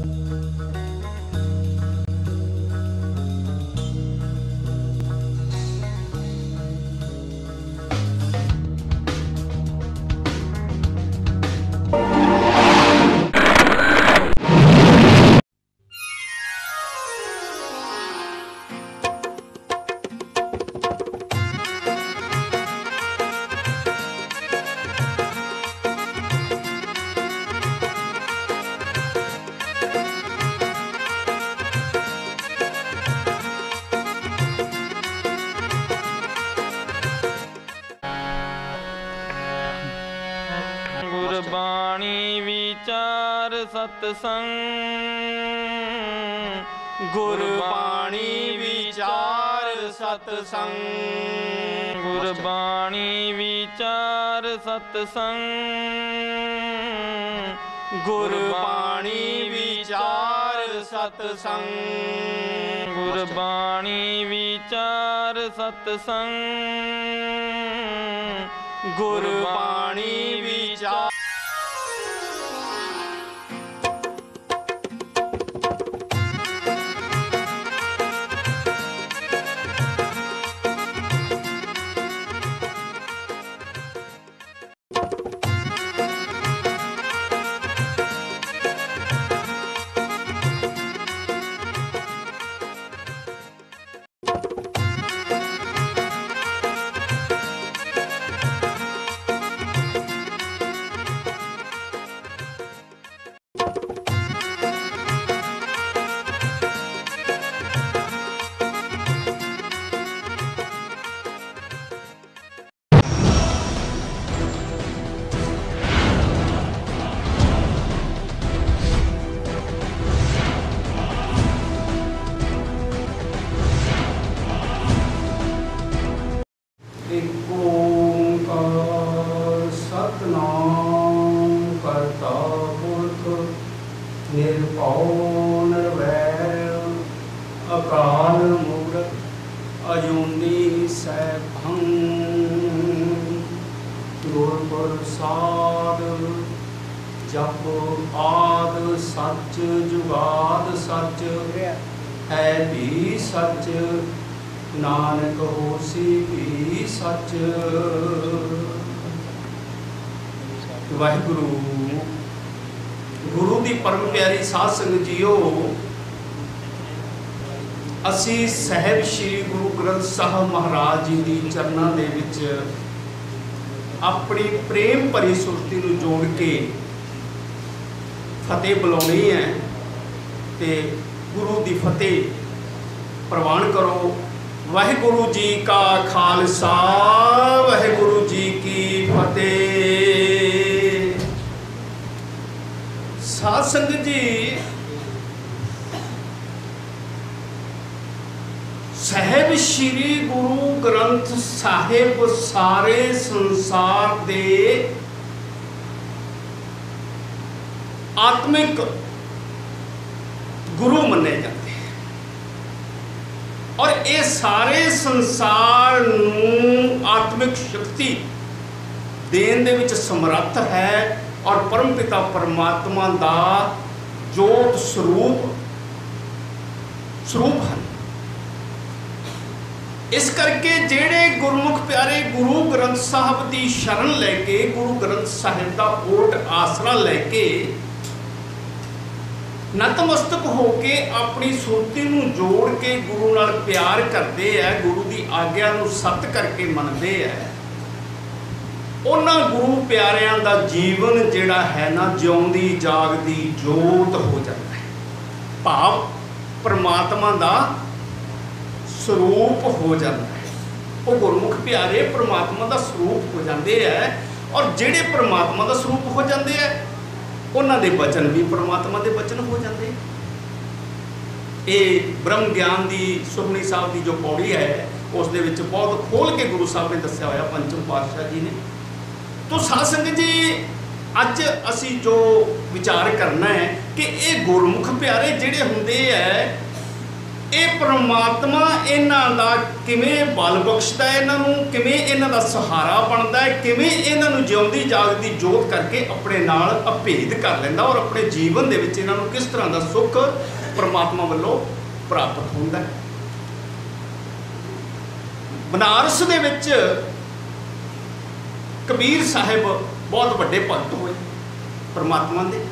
ਗੁਰਬਾਣੀ ਵਿਚਾਰ ਸਤਸੰਗ ਗੁਰਬਾਣੀ ਵਿਚਾਰ ਸਤਸੰਗ ਗੁਰਬਾਣੀ ਵਿਚਾਰ ਸਤਸੰਗ ਗੁਰਬਾਣੀ ਵਿਚਾਰ ਸਤਸੰਗ ਗੁਰਬਾਣੀ ਵਿਚਾਰ ਸਤਸੰਗ ਗੁਰਬਾਣੀ ਵਿਚਾਰ ਅਸੀਂ ਸਹਿਬ ਸ੍ਰੀ ਗੁਰੂ ਗ੍ਰੰਥ ਸਾਹਿਬ ਮਹਾਰਾਜ ਜੀ ਦੀ ਚਰਨਾਂ ਦੇ ਵਿੱਚ ਆਪਣੀ ਪ੍ਰੇਮ ਭਰੀ ਸੁਰਤੀ ਨੂੰ ਜੋੜ ਕੇ ਫਤਿਹ ਬੁਲਾਉਣੀ ਹੈ ਤੇ ਗੁਰੂ ਦੀ ਫਤਿਹ ਪ੍ਰਵਾਨ ਕਰੋ। ਵਾਹਿਗੁਰੂ ਜੀ ਕਾ ਖਾਲਸਾ, ਵਾਹਿਗੁਰੂ ਜੀ ਕੀ ਫਤਿਹ। ਸਾਧ ਸੰਗਤ ਜੀ ਸਹਿਬ ਸ੍ਰੀ ਗੁਰੂ ਗ੍ਰੰਥ ਸਾਹਿਬ ਸਾਰੇ ਸੰਸਾਰ ਦੇ ਆਤਮਿਕ ਗੁਰੂ ਮੰਨੇ ਜਾਂਦੇ ਹਨ। ਔਰ ਇਹ ਸਾਰੇ ਸੰਸਾਰ ਨੂੰ ਆਤਮਿਕ ਸ਼ਕਤੀ ਦੇਣ ਦੇ ਵਿੱਚ ਸਮਰੱਥ ਹੈ ਔਰ ਪਰਮ ਪਿਤਾ ਪਰਮਾਤਮਾ ਦਾ ਜੋਤ ਸਰੂਪ ਸਰੂਪ ਹਨ। ਇਸ ਕਰਕੇ ਜਿਹੜੇ ਗੁਰਮੁਖ ਪਿਆਰੇ ਗੁਰੂ ਗ੍ਰੰਥ ਸਾਹਿਬ ਦੀ ਸ਼ਰਨ ਲੈ ਕੇ, ਗੁਰੂ ਗ੍ਰੰਥ ਸਾਹਿਬ ਦਾ ਓਟ ਆਸਰਾ ਲੈ ਕੇ ਨਤਮਸਤਕ ਹੋ ਕੇ ਆਪਣੀ ਸੁਰਤੀ ਨੂੰ ਜੋੜ ਕੇ ਗੁਰੂ ਨਾਲ ਪਿਆਰ ਕਰਦੇ ਆ, ਗੁਰੂ ਦੀ ਆਗਿਆ ਨੂੰ ਸਤ ਕਰਕੇ ਮੰਨਦੇ ਆ, ਉਹਨਾਂ ਗੁਰੂ ਪਿਆਰਿਆਂ ਦਾ ਜੀਵਨ ਜਿਹੜਾ ਹੈ ਨਾ, ਜਿਉਂਦੀ, ਜਾਗਦੀ, ਜੋਤ ਹੋ ਜਾਂਦਾ ਹੈ। ਭਾਵ ਪਰਮਾਤਮਾ ਦਾ ਸਰੂਪ ਹੋ ਜਾਂਦਾ ਹੈ। ਉਹ ਗੁਰਮੁਖ ਪਿਆਰੇ ਪ੍ਰਮਾਤਮਾ ਦਾ ਸਰੂਪ ਹੋ ਜਾਂਦੇ ਆ ਔਰ ਜਿਹੜੇ ਪ੍ਰਮਾਤਮਾ ਦਾ ਸਰੂਪ ਹੋ ਜਾਂਦੇ ਆ, ਉਹਨਾਂ ਦੇ ਬਚਨ ਵੀ ਪ੍ਰਮਾਤਮਾ ਦੇ ਬਚਨ ਹੋ ਜਾਂਦੇ ਇਹ ਬ੍ਰਹਮ ਗਿਆਨ ਦੀ ਸੁਖਮਨੀ ਸਾਹਿਬ ਦੀ ਜੋ ਪੌੜੀ ਹੈ, ਉਸ ਦੇ ਵਿੱਚ ਬਹੁਤ ਖੋਲ ਕੇ ਗੁਰੂ ਸਾਹਿਬ ਨੇ ਦੱਸਿਆ ਹੋਇਆ, ਪੰਚਮ ਪਾਤਸ਼ਾਹ ਜੀ ਨੇ। ਤੋ ਸਾਧ ਸੰਗਤ ਜੀ, ਅੱਜ ਅਸੀਂ ਜੋ ਵਿਚਾਰ ਕਰਨਾ ਹੈ ਕਿ ਇਹ ਗੁਰਮੁਖ ਪਿਆਰੇ ਜਿਹੜੇ ਹੁੰਦੇ ਐ ਇਹ ਪ੍ਰਮਾਤਮਾ ਇਹਨਾਂ ਦਾ ਕਿਵੇਂ ਬਲ ਬਖਸ਼ਦਾ ਹੈ ਇਹਨਾਂ ਨੂੰ? ਕਿਵੇਂ ਇਹਨਾਂ ਦਾ ਸਹਾਰਾ ਬਣਦਾ ਹੈ? ਕਿਵੇਂ ਇਹਨਾਂ ਨੂੰ ਜਿਉਂਦੀ ਜਾਗਦੀ ਜੋਤ ਕਰਕੇ ਆਪਣੇ ਨਾਲ ਅਭੇਦ ਕਰ ਲੈਂਦਾ ਔਰ ਆਪਣੇ ਜੀਵਨ ਦੇ ਵਿੱਚ ਇਹਨਾਂ ਨੂੰ ਕਿਸ ਤਰ੍ਹਾਂ ਦਾ ਸੁੱਖ ਪ੍ਰਮਾਤਮਾ ਵੱਲੋਂ ਪ੍ਰਾਪਤ ਹੁੰਦਾ ਹੈ? ਬਨਾਰਸ ਦੇ ਵਿੱਚ ਕਬੀਰ ਸਾਹਿਬ ਬਹੁਤ ਵੱਡੇ ਭਗਤ ਹੋਏ ਪਰਮਾਤਮਾ ਦੇ।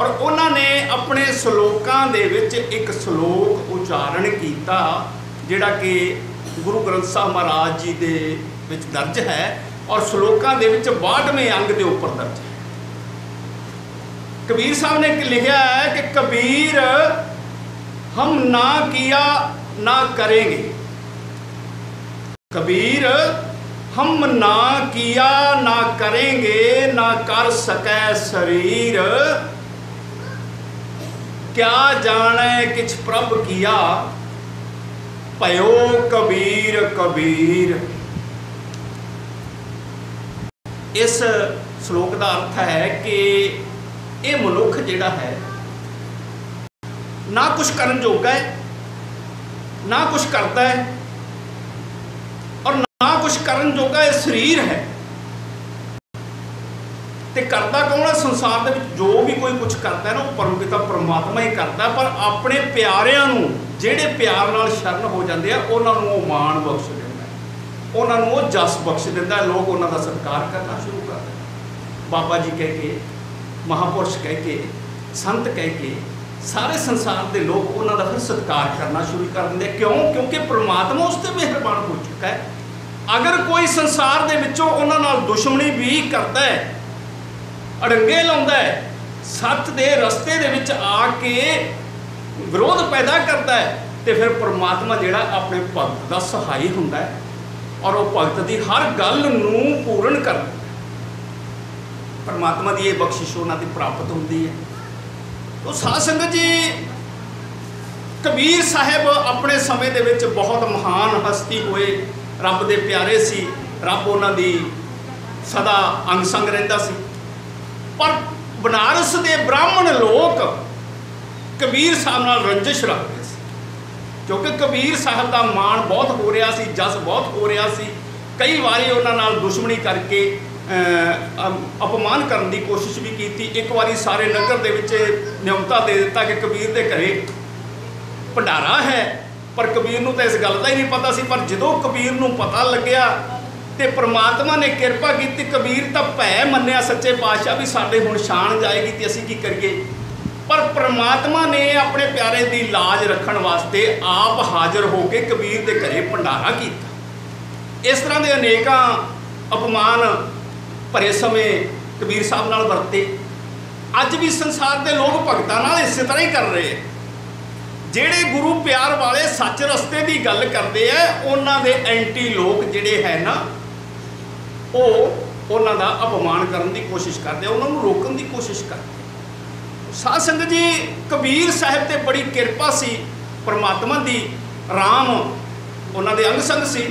ਔਰ ਉਹਨਾਂ ਨੇ ਆਪਣੇ ਸ਼ਲੋਕਾਂ ਦੇ ਵਿੱਚ ਇੱਕ ਸ਼ਲੋਕ ਉਚਾਰਨ ਕੀਤਾ, ਜਿਹੜਾ ਕਿ ਗੁਰੂ ਗ੍ਰੰਥ ਸਾਹਿਬ ਮਹਾਰਾਜ ਜੀ ਦੇ ਵਿੱਚ ਦਰਜ ਹੈ ਔਰ ਸ਼ਲੋਕਾਂ ਦੇ ਵਿੱਚ 62ਵੇਂ ਅੰਗ ਦੇ ਉੱਪਰ ਦਰਜ ਹੈ। ਕਬੀਰ ਸਾਹਿਬ ਨੇ ਲਿਖਿਆ ਹੈ ਕਿ ਕਬੀਰ, ਹਮ ਨਾ ਕੀਆ, ਨਾ ਕਰੇਗੇ। ਕਬੀਰ, ਹਮ ਨਾ ਕੀਆ, ਨਾ ਕਰਾਂਗੇ, ਨਾ ਕਰ ਸਕੈ ਸਰੀਰ। ਕਿਆ ਜਾਣੈ ਕਿਛ ਪ੍ਰਭ ਕੀਆ? ਭਇਓ ਕਬੀਰ ਕਬੀਰ। ਇਸ ਸ਼ਲੋਕ ਦਾ ਅਰਥ ਹੈ ਕਿ ਇਹ ਮਨੁੱਖ ਜਿਹੜਾ ਹੈ, ਨਾ ਕੁਝ ਕਰਨ ਜੋਗਾ ਹੈ, ਨਾ ਕੁਝ ਕਰਦਾ ਹੈ, ਔਰ ਨਾ ਕੁਝ ਕਰਨ ਜੋਗਾ ਇਹ ਸਰੀਰ ਹੈ। ਤੇ ਕਰਦਾ ਕੌਣ ਹੈ ਸੰਸਾਰ ਦੇ ਵਿੱਚ ਜੋ ਵੀ ਕੋਈ ਕੁਝ ਕਰਦਾ ਨਾ, ਉਹ ਪਰਮਪਿਤਾ ਪਰਮਾਤਮਾ ਹੀ ਕਰਦਾ ਪਰ ਆਪਣੇ ਪਿਆਰਿਆਂ ਨੂੰ ਜਿਹੜੇ ਪਿਆਰ ਨਾਲ ਸ਼ਰਨ ਹੋ ਜਾਂਦੇ ਆ, ਉਹਨਾਂ ਨੂੰ ਉਹ ਮਾਣ ਬਖਸ਼ ਦਿੰਦਾ ਉਹਨਾਂ ਨੂੰ ਉਹ ਜਸ ਬਖਸ਼ ਦਿੰਦਾ ਲੋਕ ਉਹਨਾਂ ਦਾ ਸਤਿਕਾਰ ਕਰਨਾ ਸ਼ੁਰੂ ਕਰ ਦਿੰਦੇ ਬਾਬਾ ਜੀ ਕਹਿ ਕੇ, ਮਹਾਪੁਰਸ਼ ਕਹਿ ਕੇ, ਸੰਤ ਕਹਿ ਕੇ, ਸਾਰੇ ਸੰਸਾਰ ਦੇ ਲੋਕ ਉਹਨਾਂ ਦਾ ਫਿਰ ਸਤਿਕਾਰ ਕਰਨਾ ਸ਼ੁਰੂ ਕਰ ਦਿੰਦੇ ਕਿਉਂ? ਕਿਉਂਕਿ ਪ੍ਰਮਾਤਮਾ ਉਸ ਤੇ ਮਿਹਰਬਾਨ ਹੋ ਚੁੱਕਾ ਹੈ। ਅਗਰ ਕੋਈ ਸੰਸਾਰ ਦੇ ਵਿੱਚੋਂ ਉਹਨਾਂ ਨਾਲ ਦੁਸ਼ਮਣੀ ਵੀ ਕਰਦਾ ਹੈ ਅੜੰਗੇ ਲਾਉਂਦਾ ਹੈ। ਸੱਚ ਦੇ ਰਸਤੇ ਦੇ ਵਿੱਚ ਆ ਕੇ ਵਿਰੋਧ ਪੈਦਾ ਕਰਦਾ ਹੈ ਤੇ ਫਿਰ ਪ੍ਰਮਾਤਮਾ ਜਿਹੜਾ ਆਪਣੇ ਭਗਤ ਦਾ ਸਹਾਈ ਹੁੰਦਾ ਹੈ ਔਰ ਉਹ ਭਗਤ ਦੀ ਹਰ ਗੱਲ ਨੂੰ ਪੂਰਨ ਕਰਦਾ ਪਰਮਾਤਮਾ ਦੀ ਇਹ ਬਖਸ਼ਿਸ਼ ਉਹਨਾਂ ਦੀ ਪ੍ਰਾਪਤ ਹੁੰਦੀ ਹੈ। ਤੋ ਸਾਧ ਸੰਗਤ ਜੀ, ਕਬੀਰ ਸਾਹਿਬ ਆਪਣੇ ਸਮੇਂ ਦੇ ਵਿੱਚ ਬਹੁਤ ਮਹਾਨ ਹਸਤੀ ਹੋਏ। ਰੱਬ ਦੇ ਪਿਆਰੇ ਸੀ। ਰੱਬ ਉਹਨਾਂ ਦੀ ਸਦਾ ਅੰਗ ਸੰਗ ਰਹਿੰਦਾ ਸੀ। ਪਰ ਬਨਾਰਸ ਦੇ ਬ੍ਰਾਹਮਣ ਲੋਕ ਕਬੀਰ ਸਾਹਿਬ ਨਾਲ ਰੰਜਿਸ਼ ਰੱਖਦੇ ਸੀ। ਕਿਉਂਕਿ ਕਬੀਰ ਸਾਹਿਬ ਦਾ ਮਾਣ ਬਹੁਤ ਹੋ ਰਿਹਾ ਸੀ, ਜਸ ਬਹੁਤ ਹੋ ਰਿਹਾ ਸੀ। ਕਈ ਵਾਰੀ ਉਹਨਾਂ ਨਾਲ ਦੁਸ਼ਮਣੀ ਕਰਕੇ ਅਪਮਾਨ ਕਰਨ ਦੀ ਕੋਸ਼ਿਸ਼ ਵੀ ਕੀਤੀ। ਇੱਕ ਵਾਰੀ ਸਾਰੇ ਨਗਰ ਦੇ ਵਿੱਚ ਨਿਯਮਤਾ ਦੇ ਦਿੱਤਾ ਕਿ ਕਬੀਰ ਦੇ ਘਰੇ ਭੰਡਾਰਾ ਹੈ, ਪਰ ਕਬੀਰ ਨੂੰ ਤਾਂ ਇਸ ਗੱਲ ਦਾ ਹੀ ਨਹੀਂ ਪਤਾ ਸੀ। ਪਰ ਜਦੋਂ ਕਬੀਰ ਨੂੰ ਪਤਾ ਲੱਗਿਆ ਤੇ ਪ੍ਰਮਾਤਮਾ ਨੇ ਕਿਰਪਾ ਕੀਤੀ, ਕਬੀਰ ਤਾਂ ਭੈ ਮੰਨਿਆ ਸੱਚੇ ਪਾਤਸ਼ਾਹ ਵੀ ਸਾਡੇ ਹੁਣ ਸ਼ਾਨ ਜਾਏਗੀ ਤੇ ਅਸੀਂ ਕੀ ਕਰੀਏ? ਪਰ ਪ੍ਰਮਾਤਮਾ ਨੇ ਆਪਣੇ ਪਿਆਰੇ ਦੀ ਲਾਜ ਰੱਖਣ ਵਾਸਤੇ ਆਪ ਹਾਜ਼ਰ ਹੋ ਕੇ ਕਬੀਰ ਦੇ ਘਰੇ ਭੰਡਾਰਾ ਕੀਤਾ। ਇਸ ਤਰ੍ਹਾਂ ਦੇ ਅਨੇਕਾਂ ਅਪਮਾਨ ਭਰੇ ਸਮੇਂ ਕਬੀਰ ਸਾਹਿਬ ਨਾਲ ਵਰਤੇ। ਅੱਜ ਵੀ ਸੰਸਾਰ ਦੇ ਲੋਕ ਭਗਤਾਂ ਨਾਲ ਇਸੇ ਤਰ੍ਹਾਂ ਹੀ ਕਰ ਰਹੇ ਆ ਜਿਹੜੇ ਗੁਰੂ ਪਿਆਰ ਵਾਲੇ ਸੱਚ ਰਸਤੇ ਦੀ ਗੱਲ ਕਰਦੇ ਆ, ਉਹਨਾਂ ਦੇ ਐਂਟੀ ਲੋਕ ਜਿਹੜੇ ਹੈ ਨਾ ਉਹ ਉਹਨਾਂ ਦਾ ਅਪਮਾਨ ਕਰਨ ਦੀ ਕੋਸ਼ਿਸ਼ ਕਰਦੇ ਉਹਨਾਂ ਨੂੰ ਰੋਕਣ ਦੀ ਕੋਸ਼ਿਸ਼ ਕਰਦੇ ਆ। ਸਾਧ ਸੰਗਤ ਜੀ, ਕਬੀਰ ਸਾਹਿਬ ਤੇ ਬੜੀ ਕਿਰਪਾ ਸੀ, ਪਰਮਾਤਮਾ ਦੀ RAM ਉਹਨਾਂ ਦੇ ਅੰਗ ਸੰਗ ਸੀ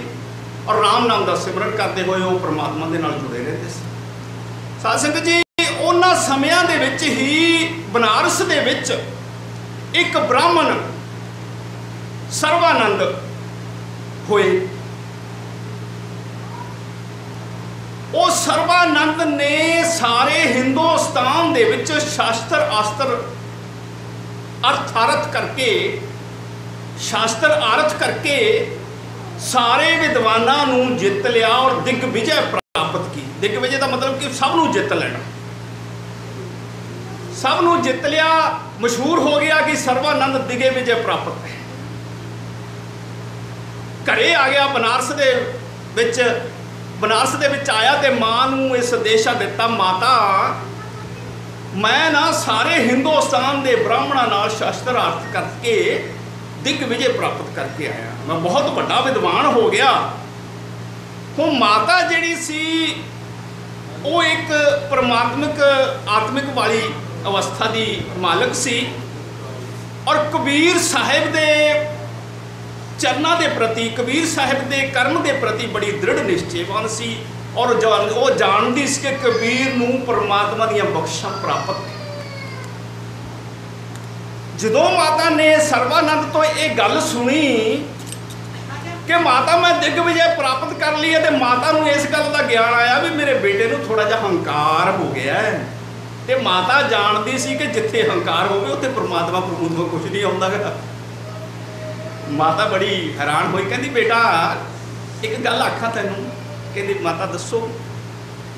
ਔਰ RAM ਨਾਮ ਦਾ ਸਿਮਰਨ ਕਰਦੇ ਹੋਏ ਉਹ ਪਰਮਾਤਮਾ ਦੇ ਨਾਲ ਜੁੜੇ ਰਹਿੰਦੇ ਸੀ ਸਾਧ ਸੰਗਤ ਜੀ, ਉਹਨਾਂ ਸਮਿਆਂ ਦੇ ਵਿੱਚ ਹੀ ਬਨਾਰਸ ਦੇ ਵਿੱਚ ਇੱਕ ਬ੍ਰਾਹਮਣ ਸਰਵਾਨੰਦ ਹੋਏ ਉਹ ਸਰਵਾਨੰਦ ਨੇ ਸਾਰੇ ਹਿੰਦੁਸਤਾਨ ਦੇ ਵਿੱਚ ਸ਼ਾਸਤਰ ਆਸਤਰ ਅਰਥ ਅਰਥ ਕਰਕੇ, ਸ਼ਾਸਤਰ ਆਰਥ ਕਰਕੇ ਸਾਰੇ ਵਿਦਵਾਨਾਂ ਨੂੰ ਜਿੱਤ ਲਿਆ ਔਰ ਦਿਗ ਵਿਜੈ ਪ੍ਰਾਪਤ ਕੀ? ਦਿਗ ਵਿਜੈ ਦਾ ਮਤਲਬ ਕਿ ਸਭ ਨੂੰ ਜਿੱਤ ਲੈਣਾ। ਸਭ ਨੂੰ ਜਿੱਤ ਲਿਆ, ਮਸ਼ਹੂਰ ਹੋ ਗਿਆ ਕਿ ਸਰਵਾਨੰਦ ਦਿਗੇ ਵਿਜੇ ਪ੍ਰਾਪਤ ਹੈ। ਘਰੇ ਆ ਗਿਆ ਬਨਾਰਸ ਦੇ ਵਿੱਚ ਬਨਾਰਸ ਦੇ ਵਿੱਚ ਆਇਆ ਤੇ ਮਾਂ ਨੂੰ ਇਹ ਸੰਦੇਸ਼ਾ ਦਿੱਤਾ, ਮਾਤਾ, ਮੈਂ ਨਾ ਸਾਰੇ ਹਿੰਦੁਸਤਾਨ ਦੇ ਬ੍ਰਾਹਮਣਾਂ ਨਾਲ ਸ਼ਾਸਤਰ ਅਰਥ ਕਰਕੇ ਦਿਗ ਵਿਜੇ ਪ੍ਰਾਪਤ ਕਰਕੇ ਆਇਆ। ਮੈਂ ਬਹੁਤ ਵੱਡਾ ਵਿਦਵਾਨ ਹੋ ਗਿਆ। ਹੁਣ ਮਾਤਾ ਜਿਹੜੀ ਸੀ, ਉਹ ਇੱਕ ਪਰਮਾਤਮਿਕ, ਆਤਮਿਕ ਵਾਲੀ ਅਵਸਥਾ ਦੀ ਮਾਲਕ ਸੀ। ਔਰ ਕਬੀਰ ਸਾਹਿਬ ਦੇ ਚਰਨਾਂ ਦੇ ਪ੍ਰਤੀ, ਕਬੀਰ ਸਾਹਿਬ ਦੇ ਕਰਮ ਦੇ ਪ੍ਰਤੀ ਬੜੀ ਦ੍ਰਿੜ ਨਿਸ਼ਚੇਵਾਨ ਸੀ ਔਰ ਉਹ ਜਾਣਦੀ ਸੀ ਕਿ ਕਬੀਰ ਨੂੰ ਪਰਮਾਤਮਾ ਦੀਆਂ ਬਖਸ਼ਾਂ ਪ੍ਰਾਪਤ ਜਦੋਂ ਮਾਤਾ ਨੇ ਸਰਵਾਨੰਦ ਤੋਂ ਇਹ ਗੱਲ ਸੁਣੀ ਕਿ ਮਾਤਾ ਮੈਂ ਦਿਗਵਿਜੇ ਪ੍ਰਾਪਤ ਕਰ ਲਈ ਹੈ ਤੇ ਮਾਤਾ ਨੂੰ ਇਸ ਗੱਲ ਦਾ ਗਿਆਨ ਆਇਆ ਵੀ ਮੇਰੇ ਬੇਟੇ ਨੂੰ ਥੋੜਾ ਜਿਹਾ ਹੰਕਾਰ ਹੋ ਗਿਆ ਹੈ। ਤੇ ਮਾਤਾ ਜਾਣਦੀ ਸੀ ਕਿ ਜਿੱਥੇ ਹੰਕਾਰ ਹੋਵੇ, ਉੱਥੇ ਪ੍ਰਮਾਤਮਾ ਪ੍ਰਮੂਤਮਾ ਕੁਝ ਨਹੀਂ ਆਉਂਦਾਗਾ ਮਾਤਾ ਬੜੀ ਹੈਰਾਨ ਹੋਈ, ਕਹਿੰਦੀ, ਬੇਟਾ, ਇੱਕ ਗੱਲ ਆਖਾਂ ਤੈਨੂੰ? ਕਹਿੰਦੀ, ਮਾਤਾ, ਦੱਸੋ।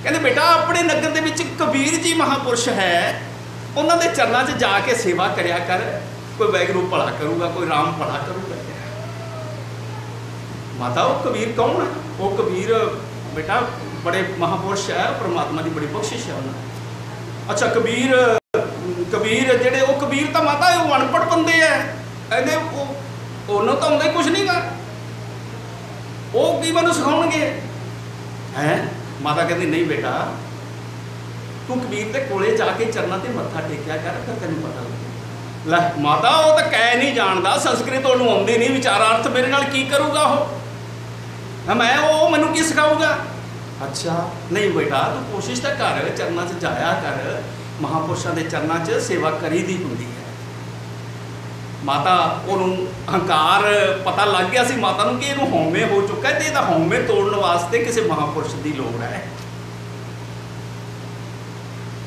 ਕਹਿੰਦੇ, ਬੇਟਾ, ਆਪਣੇ ਨਗਰ ਦੇ ਵਿੱਚ ਕਬੀਰ ਜੀ ਮਹਾਪੁਰਸ਼ ਹੈ। ਉਹਨਾਂ ਦੇ ਚਰਨਾਂ 'ਚ ਜਾ ਕੇ ਸੇਵਾ ਕਰਿਆ ਕਰ। ਕੋਈ ਵੈਗਰੂ ਭਲਾ ਕਰੂਗਾ, ਕੋਈ ਰਾਮ ਭਲਾ ਕਰੂਗਾ। ਮਾਤਾ, ਉਹ ਕਬੀਰ ਕੌਣ ਹੈ ਉਹ ਕਬੀਰ, ਬੇਟਾ, ਬੜੇ ਮਹਾਪੁਰਸ਼ ਹੈ, ਪ੍ਰਮਾਤਮਾ ਦੀ ਬੜੀ ਬਖਸ਼ਿਸ਼ ਹੈ ਉਹਨਾਂ ਅੱਛਾ, ਕਬੀਰ ਕਬੀਰ ਜਿਹੜੇ, ਉਹ ਕਬੀਰ ਤਾਂ ਮਾਤਾ ਉਹ ਅਨਪੜ੍ਹ ਬੰਦੇ ਐ ਕਹਿੰਦੇ ਉਹਨੂੰ ਤਾਂ ਹੁੰਦਾ ਹੀ ਕੁਝ ਨਹੀਂਗਾ ਉਹ ਕੀ ਮੈਨੂੰ ਸਿਖਾਉਣਗੇ? ਹੈ? ਮਾਤਾ ਕਹਿੰਦੀ, ਨਹੀਂ ਬੇਟਾ, ਤੂੰ ਕਬੀਰ ਦੇ ਕੋਲੇ ਜਾ ਕੇ ਚਰਨਾਂ ਤੇ ਮੱਥਾ ਟੇਕਿਆ ਕਰ, ਫਿਰ ਤੈਨੂੰ ਪਤਾ ਲੱਗੂ ਲੈ, ਮਾਤਾ, ਉਹ ਤਾਂ ਕਹਿ ਨਹੀਂ ਜਾਣਦਾ, ਸੰਸਕ੍ਰਿਤ ਉਹਨੂੰ ਆਉਂਦੀ ਨਹੀਂ ਵਿਚਾਰਾਰਥ ਮੇਰੇ ਨਾਲ ਕੀ ਕਰੂਗਾ ਉਹ? ਹਾਂ, ਮੈਂ, ਉਹ ਮੈਨੂੰ ਕੀ ਸਿਖਾਊਗਾ? ਅੱਛਾ, ਨਹੀਂ ਬੇਟਾ, ਤੂੰ ਕੋਸ਼ਿਸ਼ ਤਾਂ ਕਰ, ਚਰਨਾਂ 'ਚ ਜਾਇਆ ਕਰ। ਮਹਾਪੁਰਸ਼ਾਂ ਦੇ ਚਰਨਾਂ 'ਚ ਸੇਵਾ ਕਰੀ ਦੀ ਹੁੰਦੀ ਹੈ। ਮਾਤਾ ਉਹਨੂੰ ਹੰਕਾਰ ਪਤਾ ਲੱਗ ਗਿਆ ਸੀ, ਮਾਤਾ ਨੂੰ ਕਿ ਇਹਨੂੰ ਹਉਮੈ ਹੋ ਚੁੱਕਾ ਤੇ ਇਹਦਾ ਹਉਮੈ ਤੋੜਨ ਵਾਸਤੇ ਕਿਸੇ ਮਹਾਪੁਰਸ਼ ਦੀ ਲੋੜ ਹੈ।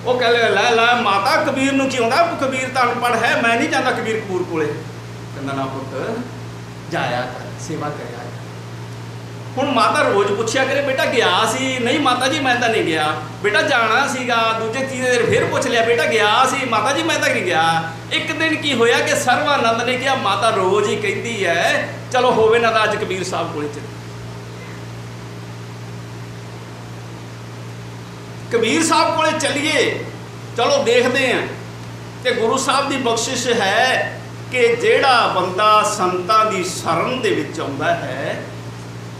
ਉਹ ਕਹਿੰਦੇ, ਲੈ ਲੈ, ਮਾਤਾ, ਕਬੀਰ ਨੂੰ ਕੀ ਹੁੰਦਾ ਕਬੀਰ ਤਾਂ ਅਨਪੜ੍ਹ ਹੈ, ਮੈਂ ਨਹੀਂ ਜਾਂਦਾ ਕਬੀਰ ਕਪੂਰ ਕੋਲੇ। ਕਹਿੰਦਾ, ਨਾ ਪੁੱਤ, ਜਾਇਆ ਕਰ, ਸੇਵਾ ਕਰ ਹੁਣ ਮਾਤਾ ਰੋਜ਼ ਪੁੱਛਿਆ ਕਰੇ, ਬੇਟਾ ਗਿਆ ਸੀ? ਨਹੀਂ ਮਾਤਾ ਜੀ, ਮੈਂ ਤਾਂ ਨਹੀਂ ਗਿਆ। ਬੇਟਾ ਜਾਣਾ ਸੀਗਾ, ਦੂਜੇ ਤੀਜੇ ਦਿਨ ਫਿਰ ਪੁੱਛ ਲਿਆ, ਬੇਟਾ ਗਿਆ ਸੀ? ਮਾਤਾ ਜੀ, ਮੈਂ ਤਾਂ ਨਹੀਂ ਗਿਆ। ਇੱਕ ਦਿਨ ਕੀ ਹੋਇਆ ਕਿ ਸਰਵਾਨੰਦ ਨੇ ਕਿਹਾ, ਮਾਤਾ ਰੋਜ਼ ਹੀ ਕਹਿੰਦੀ ਹੈ ਚਲੋ ਹੋਵੇ ਨਾ ਤਾਂ ਅੱਜ ਕਬੀਰ ਸਾਹਿਬ ਕੋਲੇ ਚੱਲ। ਕਬੀਰ ਸਾਹਿਬ ਕੋਲੇ ਚੱਲੀਏ, ਚਲੋ ਦੇਖਦੇ ਆਂ। ਤੇ ਗੁਰੂ ਸਾਹਿਬ ਦੀ ਬਖਸ਼ਿਸ਼ ਹੈ ਕਿ ਜਿਹੜਾ ਬੰਦਾ ਸੰਤਾਂ ਦੀ ਸ਼ਰਨ ਦੇ ਵਿੱਚ ਆਉਂਦਾ ਹੈ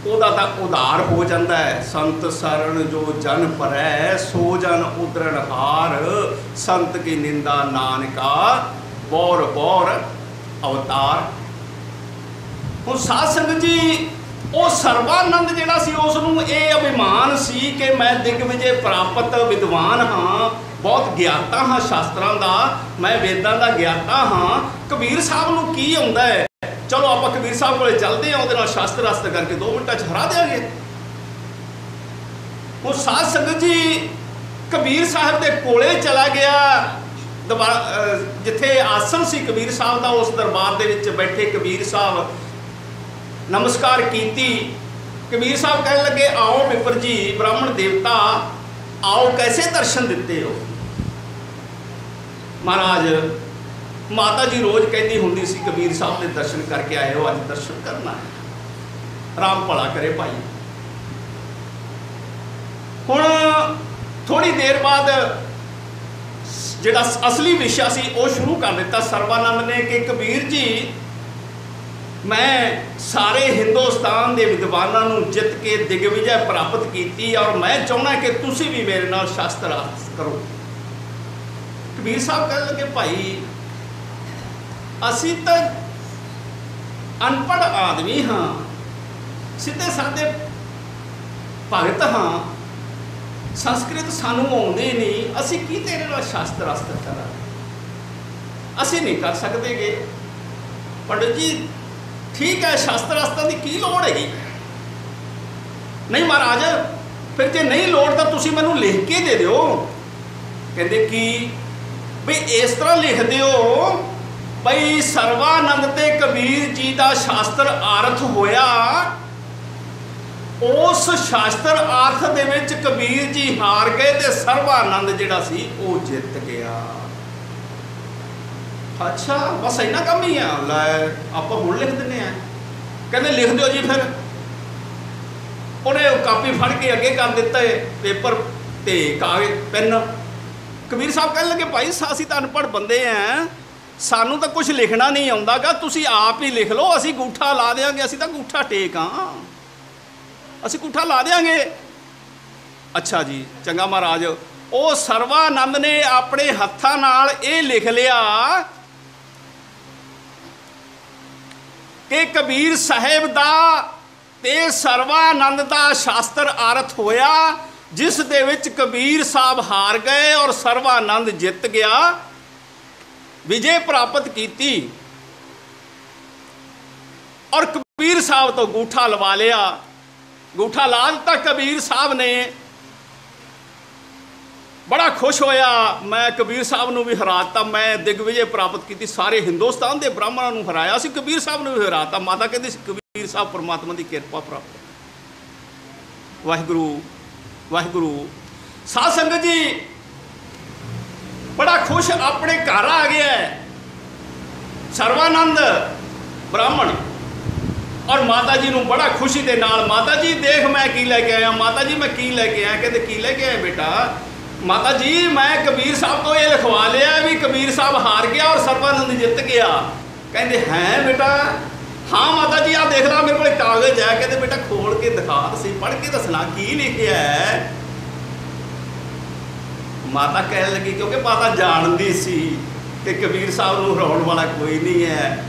ਉਹਦਾ ਤਾਂ ਉਧਾਰ ਹੋ ਜਾਂਦਾ ਹੈ। ਸੰਤ ਸਰਣ ਜੋ ਜਨ ਪਰੈ ਸੋ ਜਨ ਉਦਰਣ ਹਾਰ। ਸੰਤ ਕੀ ਨਿੰਦਾ ਨਾਨਕਾ, ਬੌਰ ਬੌਰ ਅਵਤਾਰ। ਹੁਣ ਸਾਧ ਸੰਗਤ ਜੀ, ਉਹ ਸਰਵਾਨੰਦ ਜਿਹੜਾ ਸੀ ਉਸ ਨੂੰ ਇਹ ਅਭਿਮਾਨ ਸੀ ਕਿ ਮੈਂ ਦਿਗਵਿਜੇ ਪ੍ਰਾਪਤ ਵਿਦਵਾਨ ਹਾਂ। ਬਹੁਤ ਗਿਆਤਾ ਹਾਂ ਸ਼ਾਸਤਰਾਂ ਦਾ, ਮੈਂ ਵੇਦਾਂ ਦਾ ਗਿਆਤਾ ਹਾਂ। ਕਬੀਰ ਸਾਹਿਬ ਨੂੰ ਕੀ ਆਉਂਦਾ ਹੈ? ਚਲੋ ਆਪਾਂ ਕਬੀਰ ਸਾਹਿਬ ਕੋਲੇ ਚੱਲਦੇ ਹਾਂ, ਉਹਦੇ ਨਾਲ ਸ਼ਾਸਤਰ ਅਸਤ ਕਰਕੇ 2 ਮਿੰਟਾਂ 'ਚ ਹਰਾ ਦੇਾਂਗੇ ਉਹ ਸਾਧ ਸੰਗਤ ਜੀ, ਕਬੀਰ ਸਾਹਿਬ ਦੇ ਕੋਲੇ ਚਲਾ ਗਿਆ। ਜਿੱਥੇ ਆਸਨ ਸੀ ਕਬੀਰ ਸਾਹਿਬ ਦਾ, ਉਸ ਦਰਬਾਰ ਦੇ ਵਿੱਚ ਬੈਠੇ ਕਬੀਰ ਸਾਹਿਬ। ਨਮਸਕਾਰ ਕੀਤੀ। ਕਬੀਰ ਸਾਹਿਬ ਕਹਿਣ ਲੱਗੇ, ਆਓ ਵਿਪਰ ਜੀ, ਬ੍ਰਾਹਮਣ ਦੇਵਤਾ, ਆਓ ਕੈਸੇ ਦਰਸ਼ਨ ਦਿੱਤੇ ਹੋ? ਮਹਾਰਾਜ ਮਾਤਾ ਜੀ ਰੋਜ਼ ਕਹਿੰਦੀ ਹੁੰਦੀ ਸੀ, ਕਬੀਰ ਸਾਹਿਬ ਦੇ ਦਰਸ਼ਨ ਕਰਕੇ ਆਏ ਹੋ, ਅੱਜ ਦਰਸ਼ਨ ਕਰਨਾ ਹੈ। ਰਾਮ ਭਲਾ ਕਰੇ ਭਾਈ। ਹੁਣ ਥੋੜੀ ਦੇਰ ਬਾਅਦ ਜਿਹੜਾ ਅਸਲੀ ਵਿਸ਼ਾ ਸੀ, ਉਹ ਸ਼ੁਰੂ ਕਰ ਦਿੱਤਾ ਸਰਵਾਨੰਦ ਨੇ ਕਿ ਕਬੀਰ ਜੀ, ਮੈਂ ਸਾਰੇ ਹਿੰਦੁਸਤਾਨ ਦੇ ਵਿਦਵਾਨਾਂ ਨੂੰ ਜਿੱਤ ਕੇ ਦਿਗਵਿਜੈ ਪ੍ਰਾਪਤ ਕੀਤੀ ਔਰ ਮੈਂ ਚਾਹੁੰਦਾ ਕਿ ਤੁਸੀਂ ਵੀ ਮੇਰੇ ਨਾਲ ਸ਼ਾਸਤਰ ਕਰੋ। ਕਬੀਰ ਸਾਹਿਬ ਕਹਿਣ ਲੱਗੇ, ਭਾਈ ਅਸੀਂ ਤਾਂ ਅਨਪੜ੍ਹ ਆਦਮੀ ਹਾਂ, ਸਿੱਧੇ ਸਾਦੇ ਭਗਤ ਹਾਂ, ਸੰਸਕ੍ਰਿਤ ਸਾਨੂੰ ਆਉਂਦੀ ਨਹੀਂ, ਅਸੀਂ ਕੀ ਤੇਰੇ ਨਾਲ ਸ਼ਾਸਤਰ ਅਸਤਰ ਕਰਾਂ? ਅਸੀਂ ਨਹੀਂ ਕਰ ਸਕਦੇਗੇ। ਪੰਡਤ ਜੀ, ਠੀਕ ਹੈ, ਸ਼ਾਸਤਰ ਅਸਤਰਾਂ ਦੀ ਕੀ ਲੋੜ ਹੈਗੀ? ਨਹੀਂ ਮਹਾਰਾਜ, ਫਿਰ ਜੇ ਨਹੀਂ ਲੋੜ ਤਾਂ ਤੁਸੀਂ ਮੈਨੂੰ ਲਿਖ ਕੇ ਦੇ ਦਿਓ। ਕਹਿੰਦੇ ਕੀ? ਵੀ ਇਸ ਤਰ੍ਹਾਂ ਲਿਖ ਦਿਓ ਬਈ ਸਰਵਾਨੰਦ ਤੇ ਕਬੀਰ ਜੀ ਦਾ ਸ਼ਾਸਤਰ ਆਰਥ ਹੋਇਆ, ਉਸ ਸ਼ਾਸਤਰ ਆਰਥ ਦੇ ਵਿੱਚ ਕਬੀਰ ਜੀ ਹਾਰ ਗਏ ਤੇ ਸਰਵਾਨੰਦ ਜਿਹੜਾ ਸੀ ਉਹ ਜਿੱਤ ਗਿਆ। ਅੱਛਾ, ਬਸ ਇੰਨਾ ਕੰਮ ਹੀ ਆ। ਲੈ, ਆਪਾਂ ਹੁਣ ਲਿਖ ਦਿੰਨੇ ਆ। ਕਹਿੰਦੇ ਲਿਖ ਦਿਓ ਜੀ ਫਿਰ। ਉਹਨੇ ਉਹ ਕਾਪੀ ਫੜ ਕੇ ਅੱਗੇ ਕਰ ਦਿੱਤਾ ਪੇਪਰ ਤੇ ਕਾਗਜ਼, ਪੈਨ। ਕਬੀਰ ਸਾਹਿਬ ਕਹਿਣ ਲੱਗੇ, ਭਾਈ ਅਸੀਂ ਤਾਂ ਅਨਪੜ੍ਹ ਬੰਦੇ ਆ। ਸਾਨੂੰ ਤਾਂ ਕੁਝ ਲਿਖਣਾ ਨਹੀਂ ਆਉਂਦਾਗਾ, ਤੁਸੀਂ ਆਪ ਹੀ ਲਿਖ ਲਓ, ਅਸੀਂ ਗੂਠਾ ਲਾ ਦੇਾਂਗੇ ਅਸੀਂ ਤਾਂ ਗੂਠਾ ਟੇਕ ਆ। ਅਸੀਂ ਗੂਠਾ ਲਾ ਦੇਾਂਗੇ ਅੱਛਾ ਜੀ, ਚੰਗਾ ਮਹਾਰਾਜ, ਉਹ ਸਰਵਾਨੰਦ ਨੇ ਆਪਣੇ ਹੱਥਾਂ ਨਾਲ ਇਹ ਲਿਖ ਲਿਆ ਕਿ ਕਬੀਰ ਸਾਹਿਬ ਦਾ ਤੇ ਸਰਵਾਨੰਦ ਦਾ ਸ਼ਾਸਤਰ ਅਰਥ ਹੋਇਆ, ਜਿਸ ਦੇ ਵਿੱਚ ਕਬੀਰ ਸਾਹਿਬ ਹਾਰ ਗਏ ਔਰ ਸਰਵਾਨੰਦ ਜਿੱਤ ਗਿਆ। ਵਿਜੇ ਪ੍ਰਾਪਤ ਕੀਤੀ ਔਰ ਕਬੀਰ ਸਾਹਿਬ ਤੋਂ ਗੂਠਾ ਲਵਾ ਲਿਆ। ਗੂਠਾ ਲਾ ਦਿੱਤਾ ਕਬੀਰ ਸਾਹਿਬ ਨੇ ਬੜਾ ਖੁਸ਼ ਹੋਇਆ। ਮੈਂ ਕਬੀਰ ਸਾਹਿਬ ਨੂੰ ਵੀ ਹਰਾਤਾ। ਮੈਂ ਦਿਗਵਿਜੇ ਪ੍ਰਾਪਤ ਕੀਤੀ। ਸਾਰੇ ਹਿੰਦੁਸਤਾਨ ਦੇ ਬ੍ਰਾਹਮਣਾਂ ਨੂੰ ਹਰਾਇਆ ਸੀ। ਕਬੀਰ ਸਾਹਿਬ ਨੂੰ ਵੀ ਹਰਾਤਾ। ਮਾਤਾ ਕਹਿੰਦੀ ਸੀ, ਕਬੀਰ ਸਾਹਿਬ, ਪਰਮਾਤਮਾ ਦੀ ਕਿਰਪਾ ਪ੍ਰਾਪਤ ਵਾਹਿਗੁਰੂ ਵਾਹਿਗੁਰੂ। ਸਾਧ ਸੰਗਤ ਜੀ ਖੁਸ਼ ਆਪਣੇ ਘਰ ਆ ਗਿਆ ਹੈ। ਸਰਵਾਨੰਦ ਬ੍ਰਾਹਮਣ ਔਰ ਮਾਤਾ ਜੀ ਨੂੰ ਬੜਾ ਖੁਸ਼ੀ ਦੇ ਨਾਲ, ਮਾਤਾ ਜੀ ਦੇਖ ਮੈਂ ਕੀ ਲੈ ਕੇ ਆਇਆ, ਮਾਤਾ ਜੀ ਮੈਂ ਕੀ ਲੈ ਕੇ ਆਇਆ? ਕਹਿੰਦੇ, ਕੀ ਲੈ ਕੇ ਆਏ ਬੇਟਾ? ਮਾਤਾ ਜੀ, ਮੈਂ ਕਬੀਰ ਸਾਹਿਬ ਤੋਂ ਇਹ ਲਿਖਵਾ ਲਿਆ ਵੀ ਕਬੀਰ ਸਾਹਿਬ ਹਾਰ ਗਿਆ ਔਰ ਸਰਵਾਨੰਦ ਜਿੱਤ ਗਿਆ। ਕਹਿੰਦੇ, ਹੈ ਬੇਟਾ? ਹਾਂ ਮਾਤਾ ਜੀ ਆ ਦੇਖ ਲਾ, ਮੇਰੇ ਕੋਲ ਕਾਗਜ਼ ਹੈ। ਕਹਿੰਦੇ, ਬੇਟਾ, ਖੋਲ ਕੇ ਦਿਖਾ, ਤੁਸੀਂ ਪੜ੍ਹ ਕੇ ਦੱਸਣਾ, ਕੀ ਲਿਖਿਆ ਹੈ? ਮਾਤਾ ਕਹਿਣ ਲੱਗੀ, ਕਿਉਂਕਿ ਮਾਤਾ ਜਾਣਦੀ ਸੀ ਕਿ ਕਬੀਰ ਸਾਹਿਬ ਨੂੰ ਹਰਾਉਣ ਵਾਲਾ ਕੋਈ ਨਹੀਂ ਹੈ।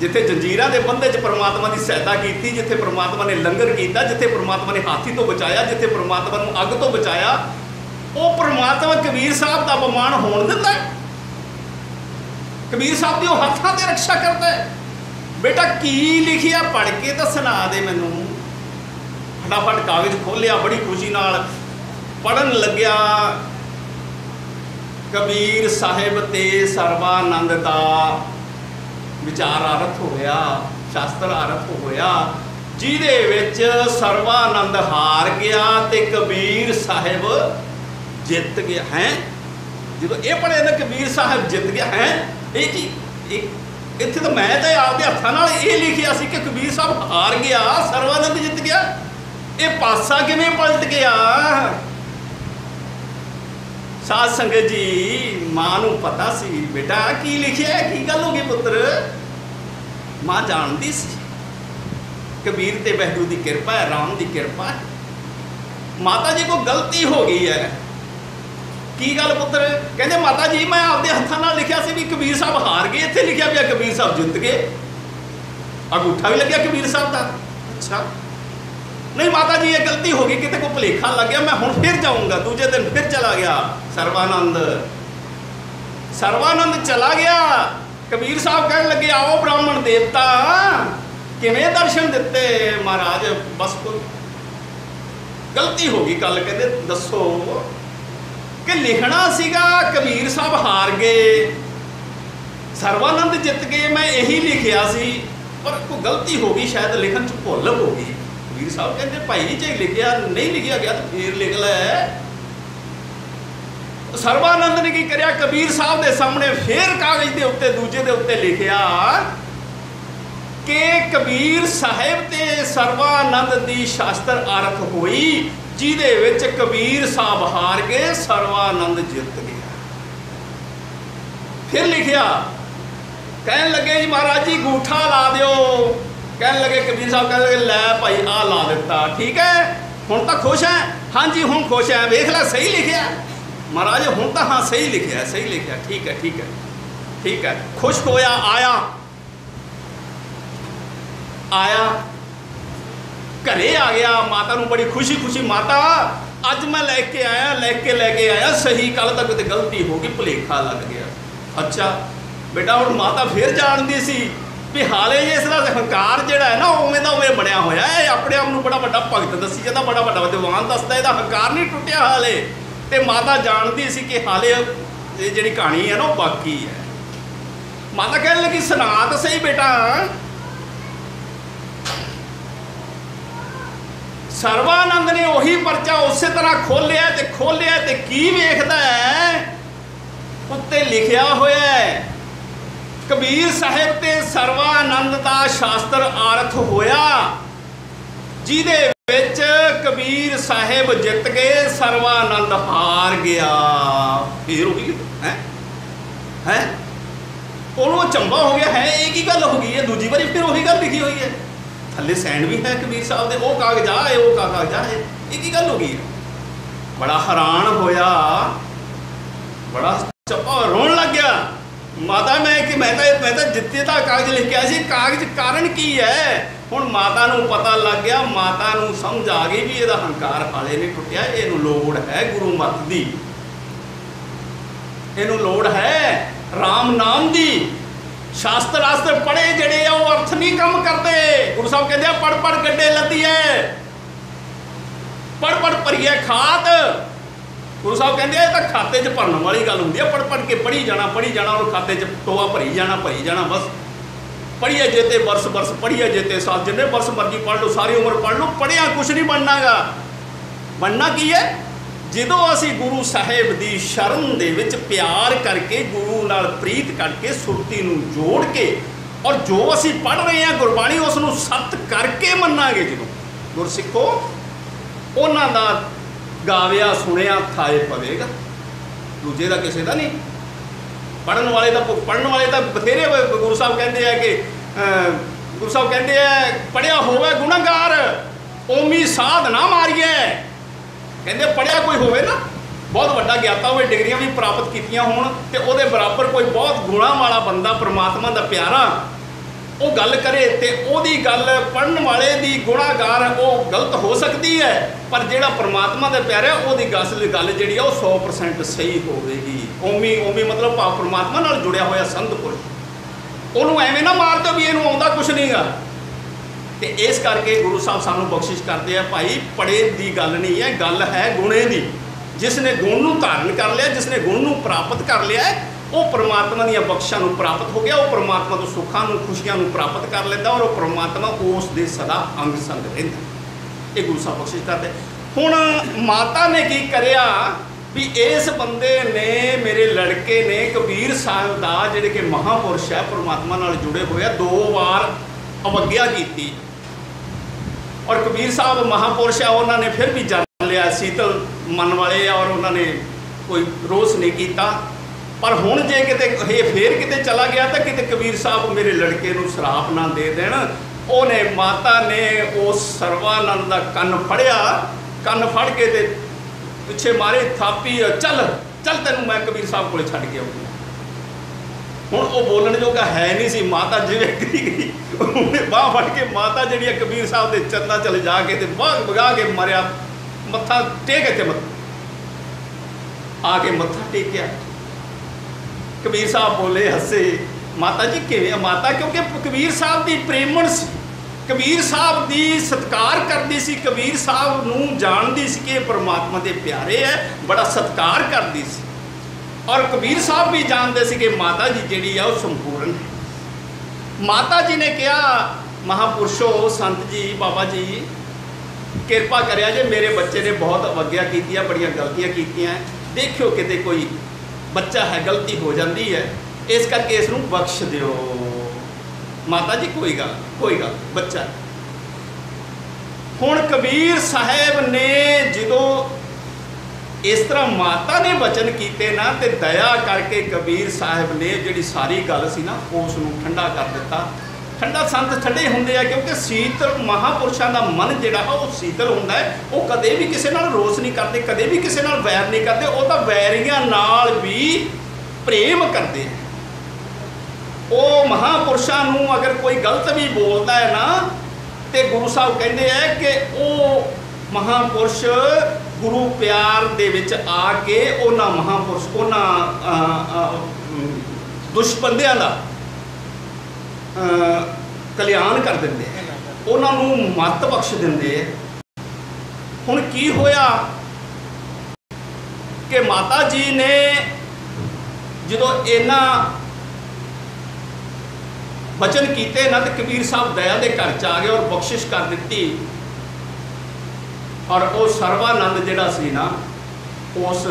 ਜਿੱਥੇ ਜੰਜੀਰਾਂ ਦੇ ਬੰਦੇ 'ਚ ਪ੍ਰਮਾਤਮਾ ਦੀ ਸਹਾਇਤਾ ਕੀਤੀ, ਜਿੱਥੇ ਪ੍ਰਮਾਤਮਾ ਨੇ ਲੰਗਰ ਕੀਤਾ, ਜਿੱਥੇ ਪ੍ਰਮਾਤਮਾ ਨੇ ਹਾਥੀ ਤੋਂ ਬਚਾਇਆ, ਜਿੱਥੇ ਪ੍ਰਮਾਤਮਾ ਨੂੰ ਅੱਗ ਤੋਂ ਬਚਾਇਆ, ਉਹ ਪ੍ਰਮਾਤਮਾ ਕਬੀਰ ਸਾਹਿਬ ਦਾ ਅਪਮਾਨ ਹੋਣ ਦਿੰਦਾ ਕਬੀਰ ਸਾਹਿਬ ਦੀ ਉਹ ਹੱਥਾਂ ਤੇ ਰੱਖਿਆ ਕਰਦਾ ਹੈ। ਬੇਟਾ, ਕੀ ਲਿਖਿਆ? ਪੜ੍ਹ ਕੇ ਤਾਂ ਸੁਣਾ ਦੇ ਮੈਨੂੰ। ਫਟਾਫਟ ਕਾਗਜ਼ ਖੋਲਿਆ ਬੜੀ ਖੁਸ਼ੀ ਨਾਲ ਪੜਨ ਲੱਗਿਆ। ਕਬੀਰ ਸਾਹਿਬ ਤੇ ਸਰਵਾਨੰਦ ਦਾ ਵਿਚਾਰ ਆਰਥ ਹੋਇਆ, ਸ਼ਾਸਤਰ ਆਰਥ ਹੋਇਆ। ਜਿਹਦੇ ਵਿੱਚ ਸਰਬਾਨੰਦ ਹਾਰ ਗਿਆ ਤੇ ਕਬੀਰ ਸਾਹਿਬ ਜਿੱਤ ਗਿਆ। ਹੈ? ਜਦੋਂ ਇਹ ਪੜ੍ਹਿਆ ਨਾ ਕਬੀਰ ਸਾਹਿਬ ਜਿੱਤ ਗਿਆ, ਹੈ? ਇਹ ਕੀ ਇੱਥੇ ਤਾਂ ਮੈਂ ਤਾਂ ਆਪਦੇ ਹੱਥਾਂ ਨਾਲ ਇਹ ਲਿਖਿਆ ਸੀ ਕਿ ਕਬੀਰ ਸਾਹਿਬ ਹਾਰ ਗਿਆ ਸਰਵਾਨੰਦ ਜਿੱਤ ਗਿਆ। ਇਹ ਪਾਸਾ ਕਿਵੇਂ ਪਲਟ ਗਿਆ? ਸਾਧ ਸੰਗਤ ਜੀ, ਮਾਂ ਨੂੰ ਪਤਾ ਸੀ, ਬੇਟਾ ਕੀ ਲਿਖਿਆ ਕੀ ਗੱਲ ਹੋ ਗਈ ਪੁੱਤਰ? ਮਾਂ ਜਾਣਦੀ ਸੀ। ਕਬੀਰ ਤੇ ਬਹਿਰੂ ਦੀ ਕਿਰਪਾ ਹੈ, ਰਾਮ ਦੀ ਕਿਰਪਾ ਹੈ। ਮਾਤਾ ਜੀ ਕੋ ਗਲਤੀ ਹੋ ਗਈ ਹੈ। ਕੀ ਗੱਲ ਪੁੱਤਰ? ਕਹਿੰਦੇ ਮਾਤਾ ਜੀ, ਮੈਂ ਆਪਦੇ ਹੱਥਾਂ ਨਾਲ ਲਿਖਿਆ ਸੀ ਵੀ ਕਬੀਰ ਸਾਹਿਬ ਹਾਰ ਗਏ, ਇੱਥੇ ਲਿਖਿਆ ਪਿਆ ਕਬੀਰ ਸਾਹਿਬ ਜਿੱਤ ਗਏ। ਅੰਗੂਠਾ ਵੀ ਲੱਗਿਆ ਕਬੀਰ ਸਾਹਿਬ ਦਾ। ਅੱਛਾ। ਨਹੀਂ ਮਾਤਾ ਜੀ, ਇਹ ਗਲਤੀ ਹੋ ਗਈ, ਕਿਤੇ ਕੋ ਭੁਲੇਖਾ ਲੱਗ ਗਿਆ, ਮੈਂ ਹੁਣ ਫਿਰ ਜਾਊਂਗਾ, ਦੂਜੇ ਦਿਨ ਫਿਰ ਚਲਾ ਗਿਆ। ਸਰਵਾਨੰਦ ਸਰਵਾਨੰਦ ਚਲਾ ਗਿਆ। ਕਬੀਰ ਸਾਹਿਬ ਕਹਿਣ ਲੱਗੇ, ਆਓ ਬ੍ਰਾਹਮਣ ਦੇਵਤਾ, ਕਿਵੇਂ ਦਰਸ਼ਨ ਦਿੱਤੇ ਮਹਾਰਾਜ ਬਸ ਕੋਈ ਗਲਤੀ ਹੋ ਗਈ ਕੱਲ ਕਹਿੰਦੇ, ਦੱਸੋ ਕਿ ਲਿਖਣਾ ਸੀਗਾ, ਕਬੀਰ ਸਾਹਿਬ ਹਾਰ ਗਏ। ਸਰਵਾਨੰਦ ਜਿੱਤ ਗਏ, ਮੈਂ ਇਹੀ ਲਿਖਿਆ ਸੀ, ਪਰ ਕੋਈ ਗਲਤੀ ਹੋ ਗਈ, ਸ਼ਾਇਦ ਲਿਖਣ ਚ ਭੁੱਲ ਹੋ ਗਈ। ਕਬੀਰ ਸਾਹਿਬ ਕਹਿੰਦੇ, ਭਾਈ ਜੇ ਲਿਖਿਆ, ਨਹੀਂ ਲਿਖਿਆ ਗਿਆ ਤਾਂ ਫੇਰ ਲਿਖ ਲੈ। ਸਰਵਾਨੰਦ ਨੇ ਕੀ ਕਰਿਆ? ਕਬੀਰ ਸਾਹਿਬ ਦੇ ਸਾਹਮਣੇ ਫੇਰ ਕਾਗਜ਼ ਦੇ ਉੱਤੇ, ਦੂਜੇ ਦੇ ਉੱਤੇ ਲਿਖਿਆ ਕਿ ਕਬੀਰ ਸਾਹਿਬ ਤੇ ਸਰਵਾਨੰਦ ਦੀ ਸ਼ਾਸਤਰ ਆਰਥ ਹੋਈ, ਜਿਹਦੇ ਵਿੱਚ ਕਬੀਰ ਸਾਹਿਬ ਹਾਰ ਗਏ ਸਰਵਾਨੰਦ ਜਿੱਤ ਗਿਆ। ਫਿਰ ਲਿਖਿਆ, ਕਹਿਣ ਲੱਗੇ ਜੀ ਮਹਾਰਾਜ ਜੀ, ਗੂਠਾ ਲਾ ਦਿਓ। ਕਹਿਣ ਲੱਗੇ, ਕਬੀਰ ਸਾਹਿਬ ਕਹਿਣ ਲੱਗੇ, ਲੈ ਭਾਈ ਆ ਲਾ ਦਿੱਤਾ। ਠੀਕ ਹੈ? ਹੁਣ ਤਾਂ ਖੁਸ਼ ਹੈ? ਹਾਂਜੀ, ਹੁਣ ਖੁਸ਼ ਹੈ। ਵੇਖ ਲੈ, ਸਹੀ ਲਿਖਿਆ। ਮਹਾਰਾਜ, ਹੁਣ ਤਾਂ ਹਾਂ, ਸਹੀ ਲਿਖਿਆ ਸਹੀ ਲਿਖਿਆ। ਠੀਕ ਹੈ ਠੀਕ ਹੈ। ਠੀਕ ਹੈ। ਖੁਸ਼ ਹੋਇਆ, ਆਇਆ। ਆਇਆ। ਘਰੇ ਆ ਗਿਆ। ਮਾਤਾ ਨੂੰ ਬੜੀ ਖੁਸ਼ੀ ਖੁਸ਼ੀ। ਮਾਤਾ, ਅੱਜ ਮੈਂ ਲੈ ਕੇ ਆਇਆ, ਲੈ ਕੇ ਲੈ ਕੇ ਆਇਆ। ਸਹੀ ਕੱਲ ਤੱਕ ਤੇ ਗਲਤੀ ਹੋ ਗਈ, ਭੁਲੇਖਾ ਲੱਗ ਗਿਆ। ਅੱਛਾ। ਬੇਟਾ, ਹੁਣ ਮਾਤਾ ਫੇਰ ਜਾਣਦੀ ਸੀ। ਵੀ ਹਾਲੇ ਜੇ ਇਸ ਦਾ ਹੰਕਾਰ ਜਿਹੜਾ ਹੈ ਨਾ, ਉਵੇਂ ਦਾ ਉਵੇਂ ਬਣਿਆ ਹੋਇਆ ਹੈ। ਆਪਣੇ ਆਪ ਨੂੰ ਬੜਾ ਵੱਡਾ ਭਗਤ ਦੱਸੀ ਜਾਂਦਾ, ਬੜਾ ਵੱਡਾ ਵਿਦਵਾਨ ਦੱਸਦਾ, ਇਹਦਾ ਹੰਕਾਰ ਨਹੀਂ ਟੁੱਟਿਆ ਹਾਲੇ। ਤੇ ਮਾਤਾ ਜਾਣਦੀ ਸੀ ਕਿ ਹਾਲੇ ਇਹ ਜਿਹੜੀ ਕਹਾਣੀ ਹੈ ਨਾ, ਉਹ ਬਾਕੀ ਹੈ। ਮਾਤਾ ਕਹਿਣ ਲੱਗੀ, ਸੁਣਾ ਤਾਂ ਸਹੀ ਬੇਟਾ। ਸਰਵਾਨੰਦ ਨੇ ਉਹੀ ਪਰਚਾ ਉਸੇ ਤਰ੍ਹਾਂ ਖੋਲਿਆ ਤੇ ਖੋਲਿਆ ਤੇ ਕੀ ਵੇਖਦਾ ਹੈ? ਉੱਤੇ ਲਿਖਿਆ ਹੋਇਆ ਹੈ ਕਬੀਰ ਸਾਹਿਬ ਤੇ ਸਰਵਾਨੰਦ ਦਾ ਸ਼ਾਸਤਰ ਆਰਥ ਹੋਇਆ। ਜਿਹਦੇ ਵਿੱਚ ਕਬੀਰ ਸਾਹਿਬ ਜਿੱਤ ਗਏ ਸਰਵਾਨੰਦ ਹਾਰ ਗਿਆ। ਫੇਰ ਉਹ ਕੀ ਹੈ? ਹੈ? ਉਹਨੂੰ ਚੰਬਾ ਹੋ ਗਿਆ, ਹੈ? ਇਹ ਕੀ ਗੱਲ ਹੋ ਗਈ ਹੈ? ਦੂਜੀ ਵਾਰੀ ਫਿਰ ਉਹੀ ਗੱਲ ਲਿਖੀ ਹੋਈ ਹੈ। ਥੱਲੇ ਸੈਂਡ ਵੀ ਹੈ ਕਬੀਰ ਸਾਹਿਬ ਦੇ, ਉਹ ਕਾਗਜ਼ ਆ ਹੈ, ਉਹ ਕਾਗਜ਼ ਆ ਹੈ। ਇਹ ਕੀ ਗੱਲ ਹੋ ਗਈ ਹੈ? ਬੜਾ ਹੈਰਾਨ ਹੋਇਆ। ਬੜਾ ਚੱਪਾ ਰੋਣ ਲੱਗ ਗਿਆ। ਮਾਤਾ, ਮੈਂ ਕਿ ਮੈਂ ਤਾਂ ਮੈਂ ਤਾਂ ਜਿੱਤੇ ਦਾ ਕਾਗਜ਼ ਲਿਖਿਆ ਸੀ। ਕਾਗਜ਼ ਕਾਰਨ ਕੀ ਹੈ? ਹੁਣ ਮਾਤਾ ਨੂੰ ਪਤਾ ਲੱਗ ਗਿਆ, ਮਾਤਾ ਨੂੰ ਸਮਝ ਆ ਗਈ ਵੀ ਇਹਦਾ ਹੰਕਾਰ ਹਾਲੇ ਨਹੀਂ ਟੁੱਟਿਆ। ਇਹਨੂੰ ਲੋੜ ਹੈ ਗੁਰੂ ਮਤ ਦੀ। ਇਹਨੂੰ ਲੋੜ ਹੈ RAM ਨਾਮ ਦੀ। ਸ਼ਾਸਤਰ ਆਸਤਰ ਪੜੇ ਜਿਹੜੇ ਆ, ਉਹ ਅਰਥ ਨਹੀਂ ਕੰਮ ਕਰਦੇ। ਗੁਰੂ ਸਾਹਿਬ ਕਹਿੰਦੇ ਆ ਪੜ ਪੜ ਗੱਡੇ ਲੱਦੀਏ ਪੜ ਪੜ ਭਰੀਏ ਖਾਤ। ਗੁਰੂ ਸਾਹਿਬ ਕਹਿੰਦੇ ਆ, ਇਹ ਤਾਂ ਖਾਤੇ 'ਚ ਭਰਨ ਵਾਲੀ ਗੱਲ ਹੁੰਦੀ ਆ ਪੜ ਪੜ ਕੇ ਪੜੀ ਜਾਣਾ ਪੜੀ ਜਾਣਾ ਉਹ ਖਾਤੇ 'ਚ ਟੋਆ ਭਰੀ ਜਾਣਾ ਭਰੀ ਜਾਣਾ, ਬਸ। ਪੜੀਏ ਜੇਤੇ ਬਰਸ ਬਰਸ ਪੜੀਏ ਜੇਤੇ ਸਾਲ, ਜਿੰਨੇ ਬਰਸ ਮਰਜ਼ੀ ਪੜ ਲਓ, ਸਾਰੀ ਉਮਰ ਪੜ ਲਓ ਪੜਿਆ ਕੁਛ ਨਹੀਂ ਬਣਨਾਗਾ। ਬਣਨਾ ਕੀ ਹੈ ਜਦੋਂ ਅਸੀਂ ਗੁਰੂ ਸਾਹਿਬ ਦੀ ਸ਼ਰਨ ਦੇ ਵਿੱਚ ਪਿਆਰ ਕਰਕੇ ਗੁਰੂ ਨਾਲ ਪ੍ਰੀਤ ਕਰਕੇ ਸੁਰਤੀ ਨੂੰ ਜੋੜ ਕੇ, ਔਰ ਜੋ ਅਸੀਂ ਪੜ ਰਹੇ ਹਾਂ ਗੁਰਬਾਣੀ, ਉਸ ਨੂੰ ਸਤ ਕਰਕੇ ਮੰਨਾਂਗੇ ਜਦੋਂ। ਗੁਰਸਿੱਖੋ, ਉਹਨਾਂ ਦਾ ਗਾਵਿਆ, ਸੁਣਿਆ ਥਾਏ ਪਵੇਗਾ। ਦੂਜੇ ਦਾ ਕਿਸੇ ਦਾ ਨਹੀਂ। ਪੜਨ ਵਾਲੇ ਦਾ ਪੜਨ ਵਾਲੇ ਤਾਂ ਬਥੇਰੇ ਗੁਰੂ ਸਾਹਿਬ ਕਹਿੰਦੇ ਆ ਕਿ ਗੁਰੂ ਸਾਹਿਬ ਕਹਿੰਦੇ ਆ ਪੜਿਆ ਹੋਵੇ ਗੁਨਾਹਗਾਰ, ਓਮੀ ਸਾਧ ਨਾ ਮਾਰੀਏ ਕਹਿੰਦੇ ਪੜਿਆ ਕੋਈ ਹੋਵੇ ਨਾ, ਬਹੁਤ ਵੱਡਾ ਗਿਆਤਾ ਹੋਵੇ, ਡਿਗਰੀਆਂ ਵੀ ਪ੍ਰਾਪਤ ਕੀਤੀਆਂ ਹੋਣ ਤੇ ਉਹਦੇ ਬਰਾਬਰ ਕੋਈ ਬਹੁਤ ਗੁਣਾ ਵਾਲਾ ਬੰਦਾ, ਪ੍ਰਮਾਤਮਾ ਦਾ ਪਿਆਰਾ ਉਹ ਗੱਲ ਕਰੇ ਤੇ ਉਹਦੀ ਗੱਲ ਪੜਨ ਵਾਲੇ ਦੀ ਗੁਨਾਹਗਾਰ ਉਹ ਗਲਤ ਹੋ ਸਕਦੀ ਹੈ, ਪਰ ਜਿਹੜਾ ਪ੍ਰਮਾਤਮਾ ਦਾ ਹੈ, ਉਹਦੀ ਗੱਲ ਗੱਲ ਜਿਹੜੀ ਆ, ਉਹ 100% ਸਹੀ ਹੋਵੇਗੀ। ਓਮੀ ਓਮੀ ਮਤਲਬ ਭਾਵ ਪ੍ਰਮਾਤਮਾ ਨਾਲ ਜੁੜਿਆ ਹੋਇਆ ਸੰਤ ਪੁਰਸ਼ ਉਹਨੂੰ ਐਵੇਂ ਨਾ ਮਾਰ ਦਿਓ ਵੀ ਇਹਨੂੰ ਆਉਂਦਾ ਕੁਛ ਨਹੀਂਗਾ ਤੇ ਇਸ ਕਰਕੇ ਗੁਰੂ ਸਾਹਿਬ ਸਾਨੂੰ ਬਖਸ਼ਿਸ਼ ਕਰਦੇ ਆ, ਭਾਈ ਪੜੇ ਦੀ ਗੱਲ ਨਹੀਂ ਹੈ, ਗੱਲ ਹੈ ਗੁਣੇ ਦੀ। ਜਿਸ ਨੇ ਗੁਣ ਨੂੰ ਧਾਰਨ ਕਰ ਲਿਆ ਜਿਸ ਨੇ ਗੁਣ ਨੂੰ ਪ੍ਰਾਪਤ ਕਰ ਲਿਆ ਉਹ ਪ੍ਰਮਾਤਮਾ ਦੀਆਂ ਬਖਸ਼ਾਂ ਨੂੰ ਪ੍ਰਾਪਤ ਹੋ ਗਿਆ, ਉਹ ਪ੍ਰਮਾਤਮਾ ਤੋਂ ਸੁੱਖਾਂ ਨੂੰ, ਖੁਸ਼ੀਆਂ ਨੂੰ ਪ੍ਰਾਪਤ ਕਰ ਲੈਂਦਾ ਔਰ ਉਹ ਪ੍ਰਮਾਤਮਾ ਉਸ ਦੇ ਸਦਾ ਅੰਗ ਸੰਗ ਰਹਿੰਦਾ। ਇਹ ਗੁਰੂ ਸਾਹਿਬ ਬਖਸ਼ਿਸ਼ ਕਰਦੇ। ਹੁਣ ਮਾਤਾ ਨੇ ਕੀ ਕਰਿਆ ਵੀ ਇਸ ਬੰਦੇ ਨੇ, ਮੇਰੇ ਲੜਕੇ ਨੇ ਕਬੀਰ ਸਾਹਿਬ ਦਾ ਜਿਹੜੇ ਕਿ ਮਹਾਪੁਰਸ਼ ਹੈ, ਪ੍ਰਮਾਤਮਾ ਨਾਲ ਜੁੜੇ ਹੋਏ ਆ, ਦੋ ਵਾਰ ਅਵਗਿਆ ਕੀਤੀ। ਔਰ ਕਬੀਰ ਸਾਹਿਬ ਮਹਾਪੁਰਸ਼ ਆ ਉਹਨਾਂ ਨੇ ਫਿਰ ਵੀ ਜਨ ਲਿਆ, ਸੀਤਲ ਮਨ ਵਾਲੇ ਆ ਔਰ ਉਹਨਾਂ ਨੇ ਕੋਈ ਰੋਸ ਨਹੀਂ ਕੀਤਾ। ਪਰ ਹੁਣ ਜੇ ਕਿਤੇ ਇਹ ਫੇਰ ਕਿਤੇ ਚਲਾ ਗਿਆ ਤਾਂ ਕਿਤੇ ਕਬੀਰ ਸਾਹਿਬ ਮੇਰੇ ਲੜਕੇ ਨੂੰ ਸ਼ਰਾਪ ਨਾ ਦੇ ਦੇਣ। ਉਹਨੇ ਮਾਤਾ ਨੇ ਉਸ ਸਰਵਾਨੰਦ ਦਾ ਕੰਨ ਫੜਿਆ। ਕੰਨ ਫੜ ਕੇ ਤੇ ਪਿੱਛੇ ਮਾਰੇ, ਥਾਪੀ, ਚੱਲ ਚੱਲ ਤੈਨੂੰ ਮੈਂ ਕਬੀਰ ਸਾਹਿਬ ਕੋਲੇ ਛੱਡ ਕੇ ਆਉਂਗਾ ਹੁਣ ਉਹ ਬੋਲਣ ਜੋਗਾ ਹੈ ਨਹੀਂ ਸੀ, ਮਾਤਾ ਜਿਵੇਂ ਕਰੀ ਗਈ। ਉਹਨੇ ਬਾਹ ਫੜ ਕੇ ਮਾਤਾ ਜਿਹੜੀ ਆ ਕਬੀਰ ਸਾਹਿਬ ਦੇ ਚਰਨਾਂ ਚਲੇ ਜਾ ਕੇ ਤੇ ਬਾਹ ਵਗਾ ਕੇ ਮਰਿਆ। ਮੱਥਾ ਟੇਕ ਇੱਥੇ ਮੱਥਾ। ਆ ਕੇ ਮੱਥਾ ਟੇਕਿਆ। ਕਬੀਰ ਸਾਹਿਬ ਬੋਲੇ ਹੱਸੇ, ਮਾਤਾ ਜੀ ਕਿਵੇਂ ਮਾਤਾ ਕਿਉਂਕਿ ਕਬੀਰ ਸਾਹਿਬ ਦੀ ਪ੍ਰੇਮਣ ਸੀ। ਕਬੀਰ ਸਾਹਿਬ ਦੀ ਸਤਕਾਰ ਕਰਦੀ ਸੀ, ਕਬੀਰ ਸਾਹਿਬ ਨੂੰ ਜਾਣਦੀ ਸੀ ਕਿ ਇਹ ਪ੍ਰਮਾਤਮਾ ਦੇ ਪਿਆਰੇ ਹੈ, ਬੜਾ ਸਤਕਾਰ ਕਰਦੀ ਸੀ। ਔਰ ਕਬੀਰ ਸਾਹਿਬ ਵੀ ਜਾਣਦੇ ਸੀ ਕਿ ਮਾਤਾ ਜੀ ਜਿਹੜੀ ਆ ਉਹ ਸੰਪੂਰਨ ਹੈ। ਮਾਤਾ ਜੀ ਨੇ ਕਿਹਾ, ਮਹਾਪੁਰਸ਼ੋ, ਸੰਤ ਜੀ, ਬਾਬਾ ਜੀ, ਕਿਰਪਾ ਕਰਿਆ ਜੇ ਮੇਰੇ ਬੱਚੇ ਨੇ ਬਹੁਤ ਅਵਗਿਆ ਕੀਤੀ ਆ ਬੜੀਆਂ ਗਲਤੀਆਂ ਕੀਤੀਆਂ। ਦੇਖਿਓ ਕਿਤੇ ਕੋਈ ਬੱਚਾ ਹੈ, ਗਲਤੀ ਹੋ ਜਾਂਦੀ ਹੈ। ਇਸ ਕਰਕੇ ਇਸ ਨੂੰ ਬਖਸ਼ ਦਿਓ। ਮਾਤਾ ਜੀ, ਕੋਈ ਗੱਲ ਕੋਈ ਗੱਲ, ਬੱਚਾ। ਹੁਣ ਕਬੀਰ ਸਾਹਿਬ ਨੇ ਜਦੋਂ ਇਸ ਤਰ੍ਹਾਂ ਮਾਤਾ ਨੇ ਵਚਨ ਕੀਤੇ ਨਾ, ਤੇ ਦਇਆ ਕਰਕੇ ਕਬੀਰ ਸਾਹਿਬ ਨੇ ਜਿਹੜੀ ਸਾਰੀ ਗੱਲ ਸੀ ਨਾ, ਉਸ ਨੂੰ ਠੰਡਾ ਕਰ ਦਿੱਤਾ। ਠੰਡਾ ਸੰਤ ਠੰਡੇ ਹੁੰਦੇ ਆ ਕਿਉਂਕਿ ਸੀਤਲ ਮਹਾਪੁਰਸ਼ਾਂ ਦਾ ਮਨ ਜਿਹੜਾ ਉਹ ਸੀਤਲ ਹੁੰਦਾ ਹੈ। ਉਹ ਕਦੇ ਵੀ ਕਿਸੇ ਨਾਲ ਰੋਸ ਨਹੀਂ ਕਰਦੇ ਕਦੇ ਵੀ ਕਿਸੇ ਨਾਲ ਵੈਰ ਨਹੀਂ ਕਰਦੇ। ਉਹ ਤਾਂ ਵੈਰੀਆਂ ਨਾਲ ਵੀ ਪ੍ਰੇਮ ਕਰਦੇ ਉਹ ਮਹਾਪੁਰਸ਼ਾਂ ਨੂੰ ਅਗਰ ਕੋਈ ਗਲਤ ਵੀ ਬੋਲਦਾ ਹੈ ਨਾ ਤੇ ਗੁਰੂ ਸਾਹਿਬ ਕਹਿੰਦੇ ਆ ਕਿ ਉਹ ਮਹਾਪੁਰਸ਼ ਗੁਰੂ ਪਿਆਰ ਦੇ ਵਿੱਚ ਆ ਕੇ ਉਹਨਾਂ ਮਹਾਪੁਰਸ਼ ਉਹਨਾਂ ਅ, ਦਾ ਕਲਿਆਣ ਕਰ ਦਿੰਦੇ ਉਹਨਾਂ ਨੂੰ ਮੱਤ ਬਖਸ਼ ਦਿੰਦੇ ਹੁਣ ਕੀ ਹੋਇਆ ਕਿ ਮਾਤਾ ਜੀ ਨੇ ਜਦੋਂ ਇਹਨਾਂ ਬਚਨ ਕੀਤੇ ਨਾ ਤੇ ਕਬੀਰ ਸਾਹਿਬ ਦਇਆ ਦੇ ਘਰ ਚ ਆ ਗਏ ਔਰ ਬਖਸ਼ਿਸ਼ ਕਰ ਦਿੱਤੀ। ਔਰ ਉਹ ਸਰਵਾਨੰਦ ਜਿਹੜਾ ਸੀ ਨਾ, ਉਸ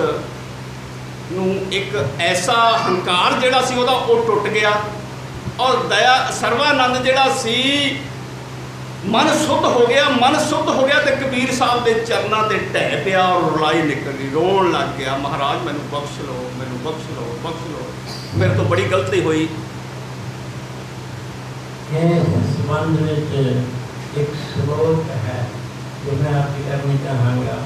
ਨੂੰ ਇੱਕ ਐਸਾ ਹੰਕਾਰ ਜਿਹੜਾ ਸੀ ਉਹਦਾ ਉਹ ਟੁੱਟ ਗਿਆ। ਔਰ ਦਇਆ, ਸਰਵਾਨੰਦ ਜਿਹੜਾ ਸੀ, ਮਨ ਸੁੱਧ ਹੋ ਗਿਆ, ਮਨ ਸੁੱਧ ਹੋ ਗਿਆ ਤੇ ਕਬੀਰ ਸਾਹਿਬ ਦੇ ਚਰਨਾਂ ਤੇ ਢਹਿ ਪਿਆ ਔਰ ਰੁਲਾਈ ਨਿਕਲ ਗਈ, ਰੋਣ ਲੱਗ ਗਿਆ, ਮਹਾਰਾਜ, ਮੈਨੂੰ ਬਖਸ਼ ਲਓ, ਮੈਨੂੰ ਬਖਸ਼ ਲਓ ਬਖਸ਼ ਲਓ। ਮੇਰੇ ਤੋਂ ਬੜੀ ਗਲਤੀ ਹੋਈ। ਇਸ ਸੰਬੰਧ ਵਿੱਚ ਇੱਕ ਸ਼ਲੋਕ ਹੈ, ਜੋ ਮੈਂ ਆਪਕੀ ਕਰਨੀ ਚਾਹਾਂਗਾ।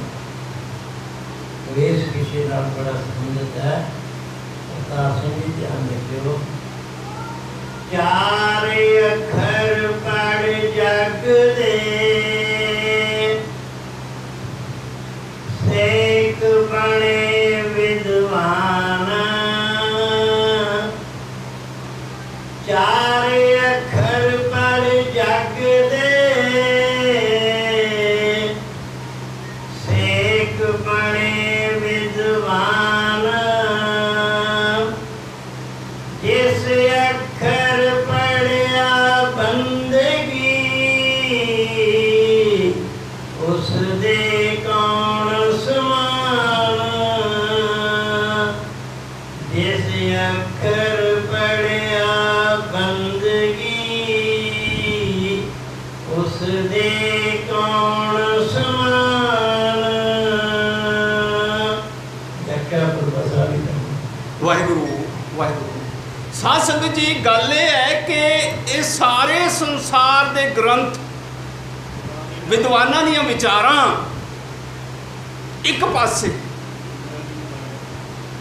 ਵੇਸ ਕਿਸੇ ਨਾਲ ਬੜਾ ਸੰਬੰਧਿਤ ਹੈ। ਤਾਂ ਸੁਣੀ ਧਿਆਨ ਰੱਖਿਓ। ਚਾਰ ਅੱਖਰ ਪੜ ਜਗ ਦੇ। ਸੇਕ ਬਣੇ ਵਿਦਵਾਨ। ਚਾਰ ਅੱਖਰ ਪਰ ਜਗ ਦੇ। ਸੇਕ ਬਣੇ ਦੇ ਗ੍ਰੰਥ, ਵਿਦਵਾਨਾਂ ਦੀਆਂ ਵਿਚਾਰਾਂ ਇੱਕ ਪਾਸੇ।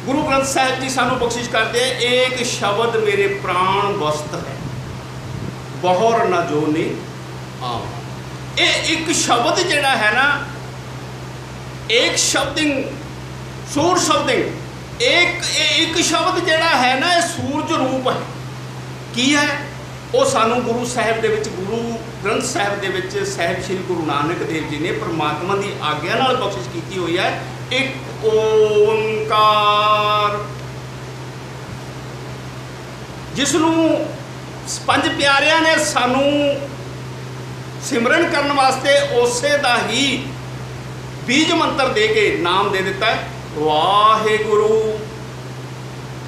ਗੁਰੂ ਗ੍ਰੰਥ ਸਾਹਿਬ ਜੀ ਸਾਨੂੰ ਬਖਸ਼ਿਸ਼ ਕਰਦੇ ਆ, ਏਕ ਸ਼ਬਦ ਮੇਰੇ ਪ੍ਰਾਣ ਵਸਤ ਹੈ, ਬਹੁਰ ਨਾ ਜੋਨੇ ਆਮ ਇਹ ਇੱਕ ਸ਼ਬਦ ਜਿਹੜਾ ਹੈ ਨਾ ਇੱਕ ਸ਼ਬਦਿੰਗ ਸੂਰ ਸ਼ਬਦਿੰਗ ਇੱਕ ਇਹ ਇੱਕ ਸ਼ਬਦ ਜਿਹੜਾ ਹੈ ਨਾ, ਇਹ ਸੂਰਜ ਰੂਪ ਹੈ। ਕੀ ਹੈ? ਉਹ ਸਾਨੂੰ ਗੁਰੂ ਸਾਹਿਬ ਦੇ ਵਿੱਚ, ਗੁਰੂ ਗ੍ਰੰਥ ਸਾਹਿਬ ਦੇ ਵਿੱਚ ਸਾਹਿਬ ਸ੍ਰੀ ਗੁਰੂ ਨਾਨਕ ਦੇਵ ਜੀ ਨੇ ਪ੍ਰਮਾਤਮਾ ਦੀ ਆਗਿਆ ਨਾਲ ਬਖਸ਼ਿਸ਼ ਕੀਤੀ ਹੋਈ ਹੈ। ਇੱਕ ਓੰਕਾਰ। ਜਿਸ ਨੂੰ ਪੰਜ ਪਿਆਰਿਆਂ ਨੇ ਸਾਨੂੰ ਸਿਮਰਨ ਕਰਨ ਵਾਸਤੇ ਉਸੇ ਦਾ ਹੀ ਬੀਜ ਮੰਤਰ ਦੇ ਕੇ ਨਾਮ ਦੇ ਦਿੱਤਾ ਹੈ। ਵਾਹਿਗੁਰੂ।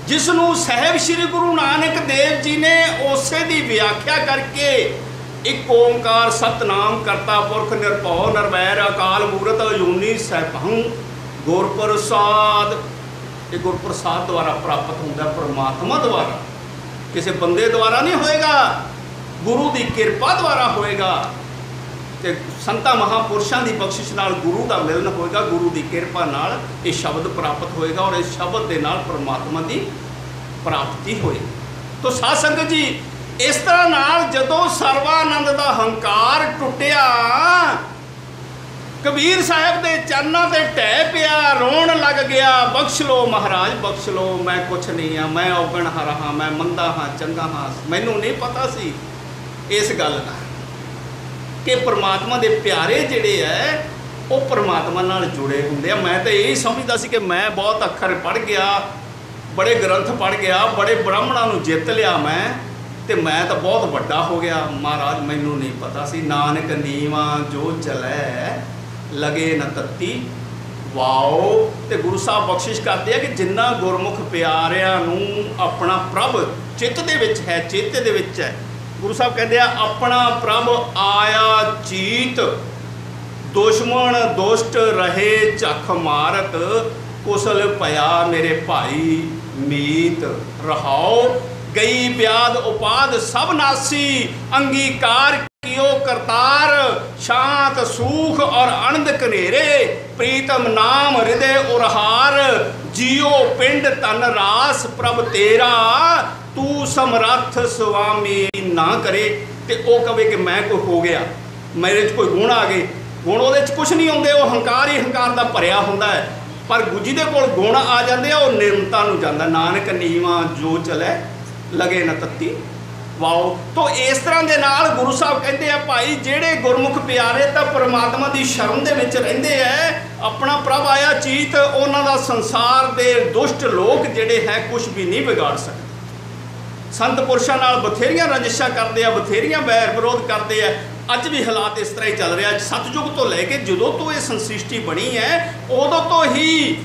ਜਿਸ ਨੂੰ ਸਹਿਬ ਸ੍ਰੀ ਗੁਰੂ ਨਾਨਕ ਦੇਵ ਜੀ ਨੇ ਉਸੇ ਦੀ ਵਿਆਖਿਆ ਕਰਕੇ ਇੱਕ ਓੰਕਾਰ ਸਤਨਾਮ ਕਰਤਾ ਪੁਰਖ ਨਿਰਭਉ ਨਿਰਵੈਰ ਅਕਾਲ ਮੂਰਤ ਅਜੂਨੀ ਸੈਭੰ ਗੁਰ ਪ੍ਰਸਾਦ ਇਹ ਗੁਰ ਦੁਆਰਾ ਪ੍ਰਾਪਤ ਹੁੰਦਾ ਹੈ, ਪ੍ਰਮਾਤਮਾ ਦੁਆਰਾ। ਕਿਸੇ ਬੰਦੇ ਦੁਆਰਾ ਨਹੀਂ ਹੋਏਗਾ ਗੁਰੂ ਦੀ ਕਿਰਪਾ ਦੁਆਰਾ ਹੋਏਗਾ। ਤੇ ਸੰਤਾਂ ਮਹਾਪੁਰਸ਼ਾਂ ਦੀ ਬਖਸ਼ਿਸ਼ ਨਾਲ ਗੁਰੂ ਦਾ ਮਿਲਨ ਹੋਏਗਾ, ਗੁਰੂ ਦੀ ਕਿਰਪਾ ਨਾਲ ਇਹ ਸ਼ਬਦ ਪ੍ਰਾਪਤ ਹੋਏਗਾ ਔਰ ਇਸ ਸ਼ਬਦ ਦੇ ਨਾਲ ਪਰਮਾਤਮਾ ਦੀ ਪ੍ਰਾਪਤੀ ਹੋਏਗੀ ਤੋ ਸਾਧ ਸੰਗਤ ਜੀ, ਇਸ ਤਰ੍ਹਾਂ ਨਾਲ ਜਦੋਂ ਸਰਵਾਨੰਦ ਦਾ ਹੰਕਾਰ ਟੁੱਟਿਆ, ਕਬੀਰ ਸਾਹਿਬ ਦੇ ਚਰਨਾਂ ਤੇ ਟਹਿ ਪਿਆ, ਰੋਣ ਲੱਗ ਗਿਆ, ਬਖਸ਼ ਲੋ ਮਹਾਰਾਜ, ਬਖਸ਼ ਲੋ ਮੈਂ ਕੁਛ ਨਹੀਂ ਆ, ਮੈਂ ਔਗਣ ਹਰਾ ਹਾਂ ਮੈਂ ਮੰਦਾ ਹਾਂ, ਚੰਗਾ ਹਾਂ, ਮੈਨੂੰ ਨਹੀਂ ਪਤਾ ਸੀ ਇਸ ਗੱਲ ਦਾ। ਕਿ ਪ੍ਰਮਾਤਮਾ ਦੇ ਪਿਆਰੇ ਜਿਹੜੇ ਐ, ਉਹ ਪ੍ਰਮਾਤਮਾ ਨਾਲ ਜੁੜੇ ਹੁੰਦੇ ਆ। ਮੈਂ ਤਾਂ ਇਹ ਸਮਝਦਾ ਸੀ ਕਿ ਮੈਂ ਬਹੁਤ ਅੱਖਰ ਪੜ੍ਹ ਗਿਆ, ਬੜੇ ਗ੍ਰੰਥ ਪੜ੍ਹ ਗਿਆ, ਬੜੇ ਬ੍ਰਾਹਮਣਾਂ ਨੂੰ ਜਿੱਤ ਲਿਆ ਮੈਂ, ਤੇ ਮੈਂ ਤਾਂ ਬਹੁਤ ਵੱਡਾ ਹੋ ਗਿਆ। ਮਹਾਰਾਜ, ਮੈਨੂੰ ਨਹੀਂ ਪਤਾ ਸੀ, ਨਾਨਕ ਨੀਵਾ ਜੋ ਚਲੈ, ਲਗੇ ਨ ਤੱਤੀ ਵਾਓ। ਤੇ ਗੁਰੂ ਸਾਹਿਬ ਬਖਸ਼ਿਸ਼ ਕਰਦੇ ਆ ਕਿ ਜਿੰਨਾ ਗੁਰਮੁਖ ਪਿਆਰਿਆਂ ਨੂੰ ਆਪਣਾ ਪ੍ਰਭ ਚਿੱਤ ਦੇ ਵਿੱਚ ਹੈ, ਚੇਤੇ ਦੇ ਵਿੱਚ ਹੈ ਗੁਰੂ ਸਾਹਿਬ ਕਹਿੰਦੇ ਆ, ਆਪਣਾ ਪ੍ਰਭ ਆਇਆ ਚੀਤ, ਦੁਸ਼ਮਣ ਦੁਸ਼ਟ ਰਹੇ ਝਖ ਮਾਰਤ ਕੁਸਲ ਭਇਆ ਮੇਰੇ ਭਾਈ ਮੀਤ ਰਹਾਓ ਗਈ ਬਿਆਦ ਉਪਾਦ ਸਭ ਨਾਸੀ, ਅੰਗੀਕਾਰ ਕਿਓ ਕਰਤਾਰ, ਸ਼ਾਂਤ ਸੂਖ ਔਰ ਅਨੰਦ ਕਨੇਰੇ ਪ੍ਰੀਤਮ ਨਾਮ ਹਿਰਦੇ ਉਰਹਾਰ, ਜੀਓ ਪਿੰਡ ਤਨ ਰਾਸ ਪ੍ਰਭ ਤੇਰਾ ਤੂੰ ਸਮਰੱਥ ਸੁਆਮੀ ਨਾ ਕਰੇ ਤੇ ਉਹ ਕਵੇ ਕਿ ਮੈਂ ਕੋਈ ਹੋ ਗਿਆ, ਮੇਰੇ 'ਚ ਕੋਈ ਗੁਣ ਆ ਗਏ। ਗੁਣ ਉਹਦੇ 'ਚ ਕੁਝ ਨਹੀਂ ਆਉਂਦੇ ਉਹ ਹੰਕਾਰ ਹੀ ਹੰਕਾਰ ਦਾ ਭਰਿਆ ਹੁੰਦਾ ਹੈ। ਪਰ ਗੁੱਜੀ ਦੇ ਕੋਲ ਗੁਣ ਆ ਜਾਂਦੇ ਆ, ਉਹ ਨਿਰਮਤਾ ਨੂੰ ਜਾਂਦਾ। ਨਾਨਕ ਨੀਵਾ ਜੋ ਚਲੇ, ਲਗੇ ਨਾ ਤੱਤੀ। ਵਾਓ। ਤੋਂ ਇਸ ਤਰ੍ਹਾਂ ਦੇ ਨਾਲ ਗੁਰੂ ਸਾਹਿਬ ਕਹਿੰਦੇ ਆ, ਭਾਈ, ਜਿਹੜੇ ਗੁਰਮੁਖ ਪਿਆਰੇ ਤਾਂ ਪਰਮਾਤਮਾ ਦੀ ਸ਼ਰਨ ਦੇ ਵਿੱਚ ਰਹਿੰਦੇ ਐ, ਆਪਣਾ ਪ੍ਰਭ ਆਇਆ ਚੀਤ, ਉਹਨਾਂ ਦਾ ਸੰਸਾਰ ਦੇ ਦੁਸ਼ਟ ਲੋਕ ਜਿਹੜੇ ਹੈ ਕੁਝ ਵੀ ਨਹੀਂ ਵਿਗਾੜ ਸਕਦੇ। ਸੰਤ ਪੁਰਸ਼ਾਂ ਨਾਲ ਬਥੇਰੀਆਂ ਰੰਜਿਸ਼ਾਂ ਕਰਦੇ ਆ, ਬਥੇਰੀਆਂ ਵੈਰ ਵਿਰੋਧ ਕਰਦੇ ਆ, ਅੱਜ ਵੀ ਹਾਲਾਤ ਇਸ ਤਰ੍ਹਾਂ ਹੀ ਚੱਲ ਰਿਹਾ। ਸਤਜੁਗ ਤੋਂ ਲੈ ਕੇ ਜਦੋਂ ਤੋਂ ਇਹ ਸੰਸ੍ਰਿਸ਼ਟੀ ਬਣੀ ਹੈ, ਉਦੋਂ ਤੋਂ ਹੀ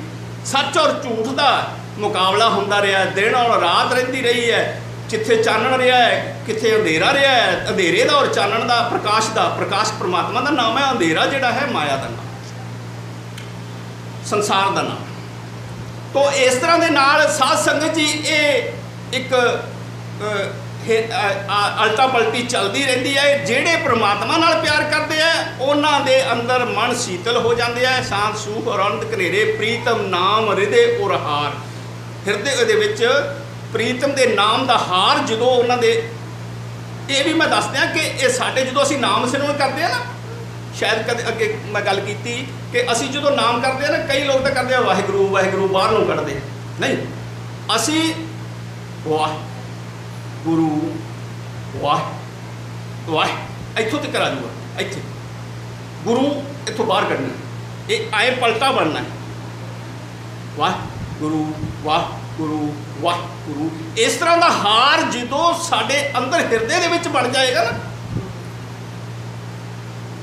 ਸੱਚ ਔਰ ਝੂਠ ਦਾ ਮੁਕਾਬਲਾ ਹੁੰਦਾ ਰਿਹਾ। ਦਿਨ ਔਰ ਰਾਤ ਰਹਿੰਦੀ ਰਹੀ ਹੈ। ਜਿੱਥੇ ਚਾਨਣ ਰਿਹਾ ਹੈ, ਕਿੱਥੇ ਅੰਧੇਰਾ ਰਿਹਾ ਹੈ, ਅੰਧੇਰੇ ਦਾ ਔਰ ਚਾਨਣ ਦਾ, ਪ੍ਰਕਾਸ਼ ਦਾ, ਪ੍ਰਕਾਸ਼ ਪ੍ਰਮਾਤਮਾ ਦਾ ਨਾਮ ਹੈ, ਅੰਧੇਰਾ ਜਿਹੜਾ ਹੈ, ਮਾਇਆ ਦਾ ਨਾਮ। ਸੰਸਾਰ ਦਾ ਨਾਮ। ਤੋਂ ਇਸ ਤਰ੍ਹਾਂ ਦੇ ਨਾਲ ਸਾਧ ਸੰਗਤ ਜੀ, ਇਹ ਇੱਕ ਅਲਟਾ ਪਲਟੀ ਚੱਲਦੀ ਰਹਿੰਦੀ ਹੈ। ਜਿਹੜੇ ਪ੍ਰਮਾਤਮਾ ਨਾਲ ਪਿਆਰ ਕਰਦੇ ਆ, ਉਹਨਾਂ ਦੇ ਅੰਦਰ ਮਨ ਸ਼ੀਤਲ ਹੋ ਜਾਂਦੇ ਆ। ਸ਼ਾਂਤ ਸੂਖ ਔਰ ਆਨੰਦ, ਘਨੇਰੇ, ਪ੍ਰੀਤਮ, ਨਾਮ, ਹਿਰਦੇ ਔਰ ਹਾਰ ਹਿਰਦੇ ਦੇ ਵਿੱਚ ਪ੍ਰੀਤਮ ਦੇ ਨਾਮ ਦਾ ਹਾਰ ਜਦੋਂ ਉਹਨਾਂ ਦੇ ਇਹ ਵੀ ਮੈਂ ਦੱਸਦਿਆਂ ਕਿ ਇਹ ਸਾਡੇ ਜਦੋਂ ਅਸੀਂ ਨਾਮ ਸਿਮਰਨ ਕਰਦੇ ਆ ਨਾ, ਸ਼ਾਇਦ ਕਦੇ ਅੱਗੇ ਮੈਂ ਗੱਲ ਕੀਤੀ ਕਿ ਅਸੀਂ ਜਦੋਂ ਨਾਮ ਕਰਦੇ ਆ ਨਾ, ਕਈ ਲੋਕ ਤਾਂ ਕਰਦੇ ਆ, ਵਾਹਿਗੁਰੂ ਵਾਹਿਗੁਰੂ, ਬਾਹਰ ਨੂੰ ਕੱਢਦੇ। ਨਹੀਂ। ਅਸੀਂ ਵਾਹ। ਗੁਰੂ ਵਾਹ ਵਾਹ ਇੱਥੋਂ ਤੇ ਕਰਾ ਜਾਊਗਾ ਇੱਥੇ। ਗੁਰੂ ਇੱਥੋਂ ਬਾਹਰ ਕੱਢਣਾ। ਇਹ ਆਏ ਪਲਟਾ ਬਣਨਾ ਵਾਹ ਗੁਰੂ ਵਾਹ ਗੁਰੂ ਵਾਹ ਗੁਰੂ ਇਸ ਤਰ੍ਹਾਂ ਦਾ ਹਾਰ ਜਦੋਂ ਸਾਡੇ ਅੰਦਰ ਹਿਰਦੇ ਦੇ ਵਿੱਚ ਬਣ ਜਾਏਗਾ ਨਾ,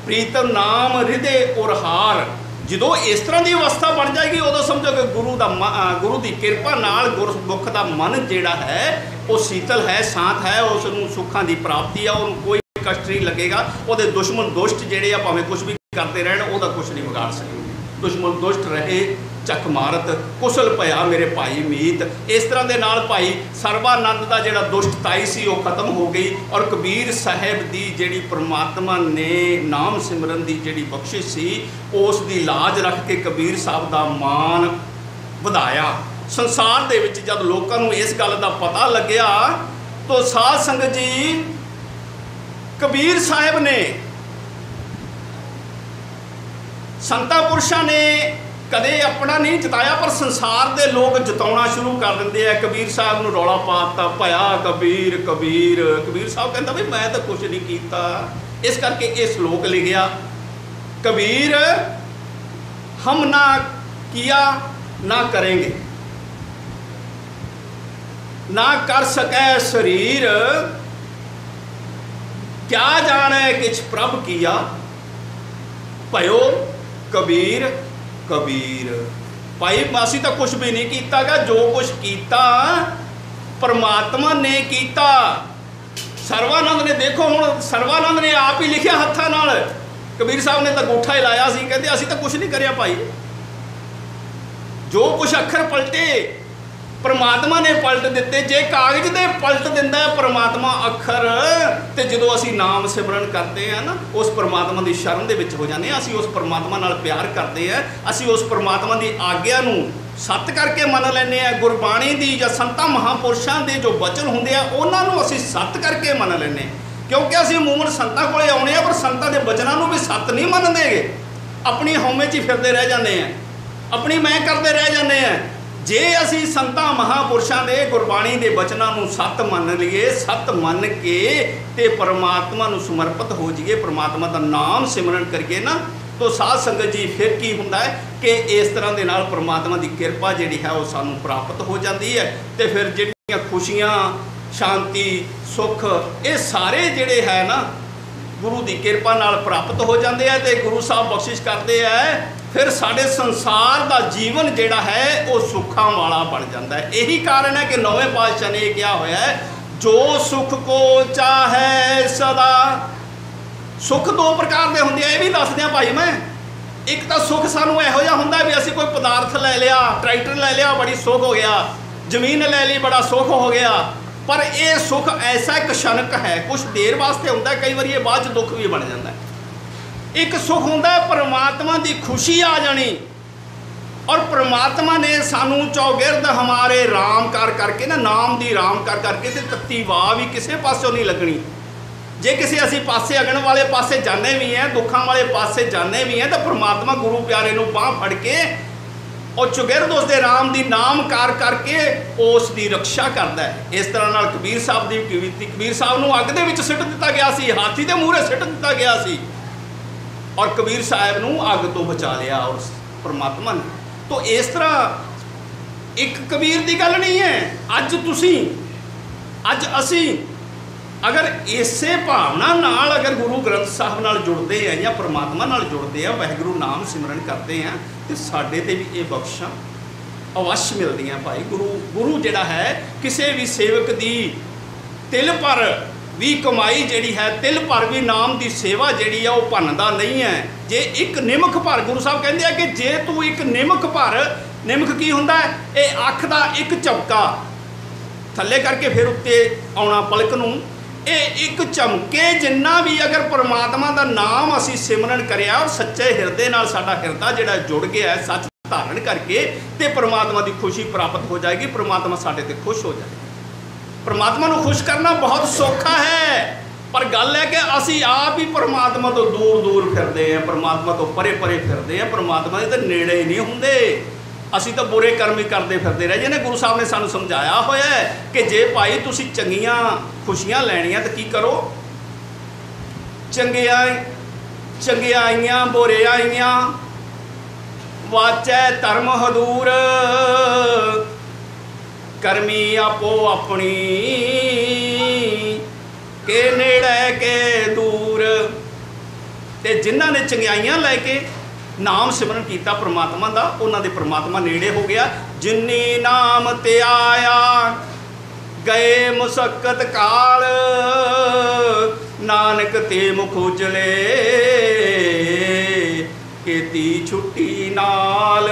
ਪ੍ਰੀਤਮ ਨਾਮ ਹਿਰਦੇ ਔਰ ਹਾਰ। ਜਦੋਂ ਇਸ ਤਰ੍ਹਾਂ ਦੀ ਅਵਸਥਾ ਬਣ ਜਾਏਗੀ, ਉਦੋਂ ਸਮਝੋ ਕਿ ਗੁਰੂ ਦਾ ਮ- ਗੁਰੂ ਦੀ ਕਿਰਪਾ ਨਾਲ ਗੁਰਮੁਖ ਦਾ ਮਨ ਜਿਹੜਾ ਹੈ, ਉਹ ਸੀਤਲ ਹੈ, ਸ਼ਾਂਤ ਹੈ ਉਸ ਨੂੰ ਸੁੱਖਾਂ ਦੀ ਪ੍ਰਾਪਤੀ ਆ, ਉਹਨੂੰ ਕੋਈ ਕਸ਼ਟ ਨਹੀਂ ਲੱਗੇਗਾ। ਉਹਦੇ ਦੁਸ਼ਮਣ ਦੁਸ਼ਟ ਜਿਹੜੇ ਆ, ਭਾਵੇਂ ਕੁਝ ਵੀ ਕਰਦੇ ਰਹਿਣ, ਉਹਦਾ ਕੁਝ ਨਹੀਂ ਵਿਗਾੜ ਸਕਦੇ। ਦੁਸ਼ਮਣ ਦੁਸ਼ਟ ਰਹੇ ਚੱਕ ਮਾਰਤ, ਕੁਸ਼ਲ ਭਇਆ ਮੇਰੇ ਭਾਈ ਮੀਤ। ਇਸ ਤਰ੍ਹਾਂ ਦੇ ਨਾਲ ਭਾਈ ਸਰਬਾਨੰਦ ਦਾ ਜਿਹੜਾ ਦੁਸ਼ਟਤਾਈ ਸੀ, ਉਹ ਖਤਮ ਹੋ ਗਈ ਔਰ ਕਬੀਰ ਸਾਹਿਬ ਦੀ ਜਿਹੜੀ ਪ੍ਰਮਾਤਮਾ ਨੇ ਨਾਮ ਸਿਮਰਨ ਦੀ ਜਿਹੜੀ ਬਖਸ਼ਿਸ਼ ਸੀ, ਉਸ ਦੀ ਲਾਜ ਰੱਖ ਕੇ ਕਬੀਰ ਸਾਹਿਬ ਦਾ ਮਾਨ ਵਧਾਇਆ। ਸੰਸਾਰ ਦੇ ਵਿੱਚ ਜਦ ਲੋਕਾਂ ਨੂੰ ਇਸ ਗੱਲ ਦਾ ਪਤਾ ਲੱਗਿਆ, ਤਾਂ ਸਾਧ ਸੰਗਤ ਜੀ, ਕਬੀਰ ਸਾਹਿਬ ਨੇ ਸੰਤਾਂ ਪੁਰਸ਼ਾਂ ਨੇ ਕਦੇ ਆਪਣਾ ਨਹੀਂ ਜਿਤਾਇਆ, ਪਰ ਸੰਸਾਰ ਦੇ ਲੋਕ ਜਿਤਾਉਣਾ ਸ਼ੁਰੂ ਕਰ ਦਿੰਦੇ ਆ। ਕਬੀਰ ਸਾਹਿਬ ਨੂੰ ਰੌਲਾ ਪਾਤਾ, ਭਇਆ ਕਬੀਰ ਕਬੀਰ। ਕਬੀਰ ਸਾਹਿਬ ਕਹਿੰਦਾ ਵੀ ਮੈਂ ਤਾਂ ਕੁਝ ਨਹੀਂ ਕੀਤਾ। ਇਸ ਕਰਕੇ ਇਹ ਸ਼ਲੋਕ ਲਿਖਿਆ, ਕਬੀਰ, ਹਮ ਨਾ ਕੀਆ, ਨਾ ਕरेंगे ਨਾ ਕਰ ਸਕੈ ਸਰੀਰ। ਕਿਆ ਜਾਣੈ ਕਿਛ ਪ੍ਰਭ ਕੀਆ। ਭਇਓ ਕਬੀਰ ਕਬੀਰ। ਭਾਈ ਅਸੀਂ ਤਾਂ ਕੁਝ ਵੀ ਨਹੀਂ ਕੀਤਾਗਾ, ਜੋ ਕੁਝ ਕੀਤਾ, ਪਰਮਾਤਮਾ ਨੇ ਕੀਤਾ। ਸਰਵਾਨੰਦ ਨੇ ਦੇਖੋ ਹੁਣ, ਸਰਵਾਨੰਦ ਨੇ ਆਪ ਹੀ ਲਿਖਿਆ ਹੱਥਾਂ ਨਾਲ। ਕਬੀਰ ਸਾਹਿਬ ਨੇ ਤਾਂ ਗੂਠਾ ਹੀ ਲਾਇਆ ਸੀ, ਕਹਿੰਦੇ ਅਸੀਂ ਤਾਂ ਕੁਝ ਨਹੀਂ ਕਰਿਆ ਭਾਈ। ਜੋ ਕੁਝ ਅੱਖਰ ਪਲਟੇ ਪਰਮਾਤਮਾ ਨੇ ਪਲਟ ਦਿੱਤੇ। ਜੇ ਕਾਗਜ਼ ਦੇ ਪਲਟ ਦਿੰਦਾ ਹੈ ਪਰਮਾਤਮਾ ਅੱਖਰ, ਤੇ ਜਦੋਂ ਅਸੀਂ ਨਾਮ ਸਿਮਰਨ ਕਰਦੇ ਆ ਨਾ, ਉਸ ਪਰਮਾਤਮਾ ਦੀ ਸ਼ਰਨ ਦੇ ਵਿੱਚ ਹੋ ਜਾਂਦੇ ਆ ਅਸੀਂ ਉਸ ਪਰਮਾਤਮਾ ਨਾਲ ਪਿਆਰ ਕਰਦੇ ਆ ਅਸੀਂ ਉਸ ਪਰਮਾਤਮਾ ਦੀ ਆਗਿਆ ਨੂੰ ਸੱਤ ਕਰਕੇ ਮੰਨ ਲੈਂਦੇ ਆ ਗੁਰਬਾਣੀ ਦੀ ਜਾਂ ਸੰਤਾਂ ਮਹਾਪੁਰਸ਼ਾਂ ਦੇ ਜੋ ਬਚਨ ਹੁੰਦੇ ਆ, ਉਹਨਾਂ ਨੂੰ ਅਸੀਂ ਸੱਤ ਕਰਕੇ ਮੰਨ ਲੈਂਦੇ ਹਾਂ। ਕਿਉਂਕਿ ਅਸੀਂ ਮੂਮਨ ਸੰਤਾਂ ਕੋਲੇ ਆਉਣੇ ਆ ਪਰ ਸੰਤਾਂ ਦੇ ਬਚਨਾਂ ਨੂੰ ਵੀ ਸੱਤ ਨਹੀਂ ਮੰਨਦੇਗੇ ਆਪਣੀ ਹਉਮੈ 'ਚ ਹੀ ਫਿਰਦੇ ਰਹਿ ਜਾਂਦੇ ਆ। ਆਪਣੀ ਮੈਂ ਕਰਦੇ ਰਹਿ ਜਾਂਦੇ ਆ। ਜੇ ਅਸੀਂ ਸੰਤਾਂ ਮਹਾਪੁਰਸ਼ਾਂ ਦੇ ਗੁਰਬਾਣੀ ਦੇ ਬਚਨਾਂ ਨੂੰ ਸੱਤ ਮੰਨ ਲਈਏ, ਸੱਤ ਮੰਨ ਕੇ ਤੇ ਪਰਮਾਤਮਾ ਨੂੰ ਸਮਰਪਿਤ ਹੋ ਜਾਈਏ, ਪਰਮਾਤਮਾ ਦਾ ਨਾਮ ਸਿਮਰਨ ਕਰੀਏ ਨਾ, ਤੋ ਸਾਧ ਸੰਗਤ ਜੀ ਫਿਰ ਕੀ ਹੁੰਦਾ ਹੈ ਕਿ ਇਸ ਤਰ੍ਹਾਂ ਦੇ ਨਾਲ ਪਰਮਾਤਮਾ ਦੀ ਕਿਰਪਾ ਜਿਹੜੀ ਹੈ ਉਹ ਸਾਨੂੰ ਪ੍ਰਾਪਤ ਹੋ ਜਾਂਦੀ ਹੈ ਤੇ ਫਿਰ ਜਿਹੜੀਆਂ ਖੁਸ਼ੀਆਂ, ਸ਼ਾਂਤੀ, ਸੁੱਖ, ਇਹ ਸਾਰੇ ਜਿਹੜੇ ਹੈ ਨਾ, ਗੁਰੂ ਦੀ ਕਿਰਪਾ ਨਾਲ ਪ੍ਰਾਪਤ ਹੋ ਜਾਂਦੇ ਆ ਤੇ ਗੁਰੂ ਸਾਹਿਬ ਬਖਸ਼ਿਸ਼ ਕਰਦੇ ਆ ਫਿਰ ਸਾਡੇ ਸੰਸਾਰ ਦਾ ਜੀਵਨ ਜਿਹੜਾ ਹੈ, ਉਹ ਸੁੱਖਾਂ ਵਾਲਾ ਬਣ ਜਾਂਦਾ ਹੈ। ਇਹੀ ਕਾਰਨ ਹੈ ਕਿ ਨੌਵੇਂ ਪਾਤਸ਼ਾਹ ਨੇ ਇਹ ਕਿਹਾ ਹੋਇਆ ਹੈ, ਜੋ ਸੁਖ ਕੋ ਚਾਹੈ ਸਦਾ। ਸੁੱਖ ਦੋ ਪ੍ਰਕਾਰ ਦੇ ਹੁੰਦੇ ਆ, ਇਹ ਵੀ ਦੱਸਦੇ ਆ ਭਾਈ ਮੈਂ। ਇੱਕ ਤਾਂ ਸੁੱਖ ਸਾਨੂੰ ਇਹੋ ਜਿਹਾ ਹੁੰਦਾ ਵੀ ਅਸੀਂ ਕੋਈ ਪਦਾਰਥ ਲੈ ਲਿਆ, ਟਰੈਕਟਰ ਲੈ ਲਿਆ, ਬੜੀ ਸੁੱਖ ਹੋ ਗਿਆ। ਜ਼ਮੀਨ ਲੈ ਲਈ, ਬੜਾ ਸੁੱਖ ਹੋ ਗਿਆ। ਪਰ ਇਹ ਸੁੱਖ ਐਸਾ ਇੱਕ ਸ਼ਨਕ ਹੈ ਕੁਝ ਦੇਰ ਵਾਸਤੇ ਹੁੰਦਾ, ਕਈ ਵਾਰੀ ਇਹ ਬਾਅਦ ਚ ਦੁੱਖ ਵੀ ਬਣ ਜਾਂਦਾ ਹੈ। ਇੱਕ ਸੁੱਖ ਹੁੰਦਾ ਹੈ, ਪਰਮਾਤਮਾ ਦੀ ਖੁਸ਼ੀ ਆ ਜਾਣੀ। ਔਰ ਪਰਮਾਤਮਾ ਨੇ ਸਾਨੂੰ ਚੌਗਿਰਦ ਹਮਾਰੇ ਰਾਮ ਕਰ ਕਰਕੇ ਨਾ, ਨਾਮ ਦੀ ਰਾਮ ਕਰ ਕਰਕੇ ਤੇ ਤੱਤੀ ਵਾਹ ਵੀ ਕਿਸੇ ਪਾਸੋਂ ਨਹੀਂ ਲੱਗਣੀ। ਜੇ ਕਿਸੇ ਅਸੀਂ ਪਾਸੇ ਅਗਣ ਵਾਲੇ ਪਾਸੇ ਜਾਂਦੇ ਵੀ ਹੈ, ਦੁੱਖਾਂ ਵਾਲੇ ਪਾਸੇ ਜਾਂਦੇ ਵੀ ਹੈ, ਤਾਂ ਪਰਮਾਤਮਾ ਗੁਰੂ ਪਿਆਰੇ ਨੂੰ ਬਾਹ ਫੜ ਕੇ ਉਹ ਚੁਗਿਰਦ ਉਸ ਦੇ ਰਾਮ ਦੀ ਨਾਮ ਕਾਰ ਕਰਕੇ ਉਸ ਦੀ ਰੱਖਿਆ ਕਰਦਾ ਹੈ। ਇਸ ਤਰ੍ਹਾਂ ਨਾਲ ਕਬੀਰ ਸਾਹਿਬ ਦੀ ਕਬੀਰ ਸਾਹਿਬ ਨੂੰ ਅੱਗ ਦੇ ਵਿੱਚ ਸਿੱਟ ਦਿੱਤਾ ਗਿਆ ਸੀ, ਹਾਥੀ ਦੇ ਮੂਹਰੇ ਸਿੱਟ ਦਿੱਤਾ ਗਿਆ ਸੀ। ਔਰ ਕਬੀਰ ਸਾਹਿਬ ਨੂੰ ਅੱਗ ਤੋਂ ਬਚਾ ਲਿਆ ਉਸ ਪਰਮਾਤਮਾ ਨੇ। ਤੋਂ ਇਸ ਤਰ੍ਹਾਂ ਇੱਕ ਕਬੀਰ ਦੀ ਗੱਲ ਨਹੀਂ ਹੈ, ਅੱਜ ਤੁਸੀਂ, ਅੱਜ ਅਸੀਂ ਅਗਰ ਇਸੇ ਭਾਵਨਾ ਨਾਲ ਅਗਰ ਗੁਰੂ ਗ੍ਰੰਥ ਸਾਹਿਬ ਨਾਲ ਜੁੜਦੇ ਆ ਜਾਂ ਪਰਮਾਤਮਾ ਨਾਲ ਜੁੜਦੇ ਆ, ਵਾਹਿਗੁਰੂ ਨਾਮ ਸਿਮਰਨ ਕਰਦੇ ਆ, ਤੇ ਸਾਡੇ ਤੇ ਵੀ ਇਹ ਬਖਸ਼ਾਂ ਅਵਸ਼ ਮਿਲਦੀਆਂ ਭਾਈ। ਗੁਰੂ ਗੁਰੂ ਜਿਹੜਾ ਹੈ, ਕਿਸੇ ਵੀ ਸੇਵਕ ਦੀ ਤਿਲ ਪਰ ਵੀ ਕਮਾਈ ਜਿਹੜੀ ਹੈ, ਤਿਲ ਭਰ ਵੀ ਨਾਮ ਦੀ ਸੇਵਾ ਜਿਹੜੀ ਆ, ਉਹ ਭੰਨਦਾ ਨਹੀਂ ਹੈ। ਜੇ ਇੱਕ ਨਿਮਖ ਭਰ, ਗੁਰੂ ਸਾਹਿਬ ਕਹਿੰਦੇ ਆ ਕਿ ਜੇ ਤੂੰ ਇੱਕ ਨਿਮਖ ਭਰ ਨਿਮਖ ਕੀ ਹੁੰਦਾ ਇਹ ਅੱਖ ਦਾ ਇੱਕ ਝਪਕਾ। ਥੱਲੇ ਕਰਕੇ ਫਿਰ ਉੱਤੇ ਆਉਣਾ ਪਲਕ ਨੂੰ। ਇਹ ਇੱਕ ਚਮਕੇ ਜਿੰਨਾ ਵੀ ਅਗਰ ਪਰਮਾਤਮਾ ਦਾ ਨਾਮ ਅਸੀਂ ਸਿਮਰਨ ਕਰਿਆ, ਔਰ ਸੱਚੇ ਹਿਰਦੇ ਨਾਲ ਸਾਡਾ ਹਿਰਦਾ ਜਿਹੜਾ ਜੁੜ ਗਿਆ ਹੈ, ਸੱਚ ਧਾਰਨ ਕਰਕੇ ਤੇ ਪਰਮਾਤਮਾ ਦੀ ਖੁਸ਼ੀ ਪ੍ਰਾਪਤ ਹੋ ਜਾਏਗੀ, ਪਰਮਾਤਮਾ ਸਾਡੇ ਤੇ ਖੁਸ਼ ਹੋ ਜਾਏਗਾ। ਪਰਮਾਤਮਾ ਨੂੰ ਖੁਸ਼ ਕਰਨਾ ਬਹੁਤ ਸੌਖਾ ਹੈ। ਪਰ ਗੱਲ ਹੈ ਕਿ ਅਸੀਂ ਆਪ ਹੀ ਪਰਮਾਤਮਾ ਤੋਂ ਦੂਰ ਦੂਰ ਫਿਰਦੇ ਆ ਪਰਮਾਤਮਾ ਤੋਂ ਪਰੇ ਪਰੇ ਫਿਰਦੇ ਆ ਪਰਮਾਤਮਾ ਦੇ ਤਾਂ ਨੇੜੇ ਹੀ ਨਹੀਂ ਹੁੰਦੇ। ਅਸੀਂ ਤਾਂ ਬੁਰੇ ਕਰਮ ਹੀ ਕਰਦੇ ਫਿਰਦੇ ਰਹੇ ਜਿਹਨੇ ਗੁਰੂ ਸਾਹਿਬ ਨੇ ਸਾਨੂੰ ਸਮਝਾਇਆ ਹੋਇਆ ਕਿ ਜੇ ਭਾਈ ਤੁਸੀਂ ਚੰਗੀਆਂ ਖੁਸ਼ੀਆਂ ਲੈਣੀਆਂ ਤਾਂ ਕੀ ਕਰੋ? ਚੰਗਿਆ ਚੰਗਿਆਈਆਂ ਬੁਰਿਆਈਆਂ ਵਾਚੈ ਧਰਮ ਹਦੂਰ। ਕਰਮੀ ਆਪੋ ਆਪਣੀ। ਕੇ ਨੇੜੇ, ਕੇ ਦੂਰ। ਤੇ ਜਿਨ੍ਹਾਂ ਨੇ ਚੰਗਿਆਈਆਂ ਲੈ ਕੇ ਨਾਮ ਸਿਮਰਨ ਕੀਤਾ ਪ੍ਰਮਾਤਮਾ ਦਾ, ਉਹਨਾਂ ਦੇ ਪ੍ਰਮਾਤਮਾ ਨੇੜੇ ਹੋ ਗਿਆ। ਜਿਨੀ ਨਾਮ ਤੇ ਆਇਆ, ਗਏ ਮੁਸਕਤ ਕਾਲ। ਨਾਨਕ ਤੇ ਮੁਖ ਉਜਲੇ, ਕੀਤੀ ਛੁੱਟੀ ਨਾਲ।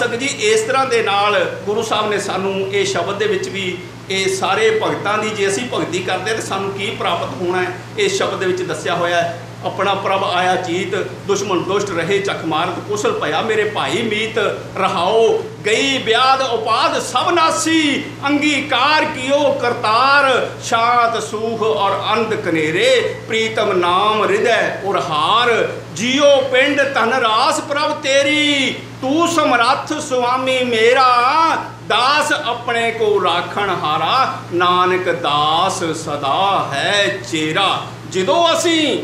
ਤੋ ਜੀ, ਇਸ ਤਰ੍ਹਾਂ ਦੇ ਨਾਲ ਗੁਰੂ ਸਾਹਿਬ ਨੇ ਸਾਨੂੰ ਇਹ ਸ਼ਬਦ ਦੇ ਵਿੱਚ ਵੀ ਇਹ ਸਾਰੇ ਭਗਤਾਂ ਦੀ ਜੇ ਅਸੀਂ ਭਗਤੀ ਕਰਦੇ ਹਾਂ ਤਾਂ ਸਾਨੂੰ ਕੀ ਪ੍ਰਾਪਤ ਹੋਣਾ ਹੈ ਇਸ ਸ਼ਬਦ ਦੇ ਵਿੱਚ ਦੱਸਿਆ ਹੋਇਆ ਹੈ, ਆਪਣਾ ਪ੍ਰਭ ਆਇਆ ਚੀਤ ਦੁਸ਼ਮਣ ਦੁਸ਼ਟ ਰਹੇ ਚਖ ਮਾਰਤ ਕੁਸ਼ਲ ਭਇਆ, ਮੇਰੇ ਭਾਈ ਮੀਤ ਰਹਾਓ, ਗਈ ਬਿਆਦ ਉਪਾਦ ਸਭ ਨਾਸੀ, ਅੰਗੀਕਾਰ ਕੀਓ ਕਰਤਾਰ, ਸ਼ਾਂਤ ਸੂਖ ਔਰ ਅੰਧ ਕਨੇਰੇ, ਪ੍ਰੀਤਮ ਨਾਮ ਹਿਰਦੈ ਉਰਹਾਰ, ਜੀਓ ਪਿੰਡ ਧਨ ਰਾਸ ਪ੍ਰਭ ਤੇਰੀ ਤੂੰ ਸਮਰੱਥ ਸੁਆਮੀ ਮੇਰਾ, ਦਾਸ ਆਪਣੇ ਕੋ ਰਾਖਣ ਹਾਰਾ। ਨਾਨਕ ਦਾਸ ਸਦਾ ਹੈ ਚੇਰਾ। ਜਦੋਂ ਅਸੀਂ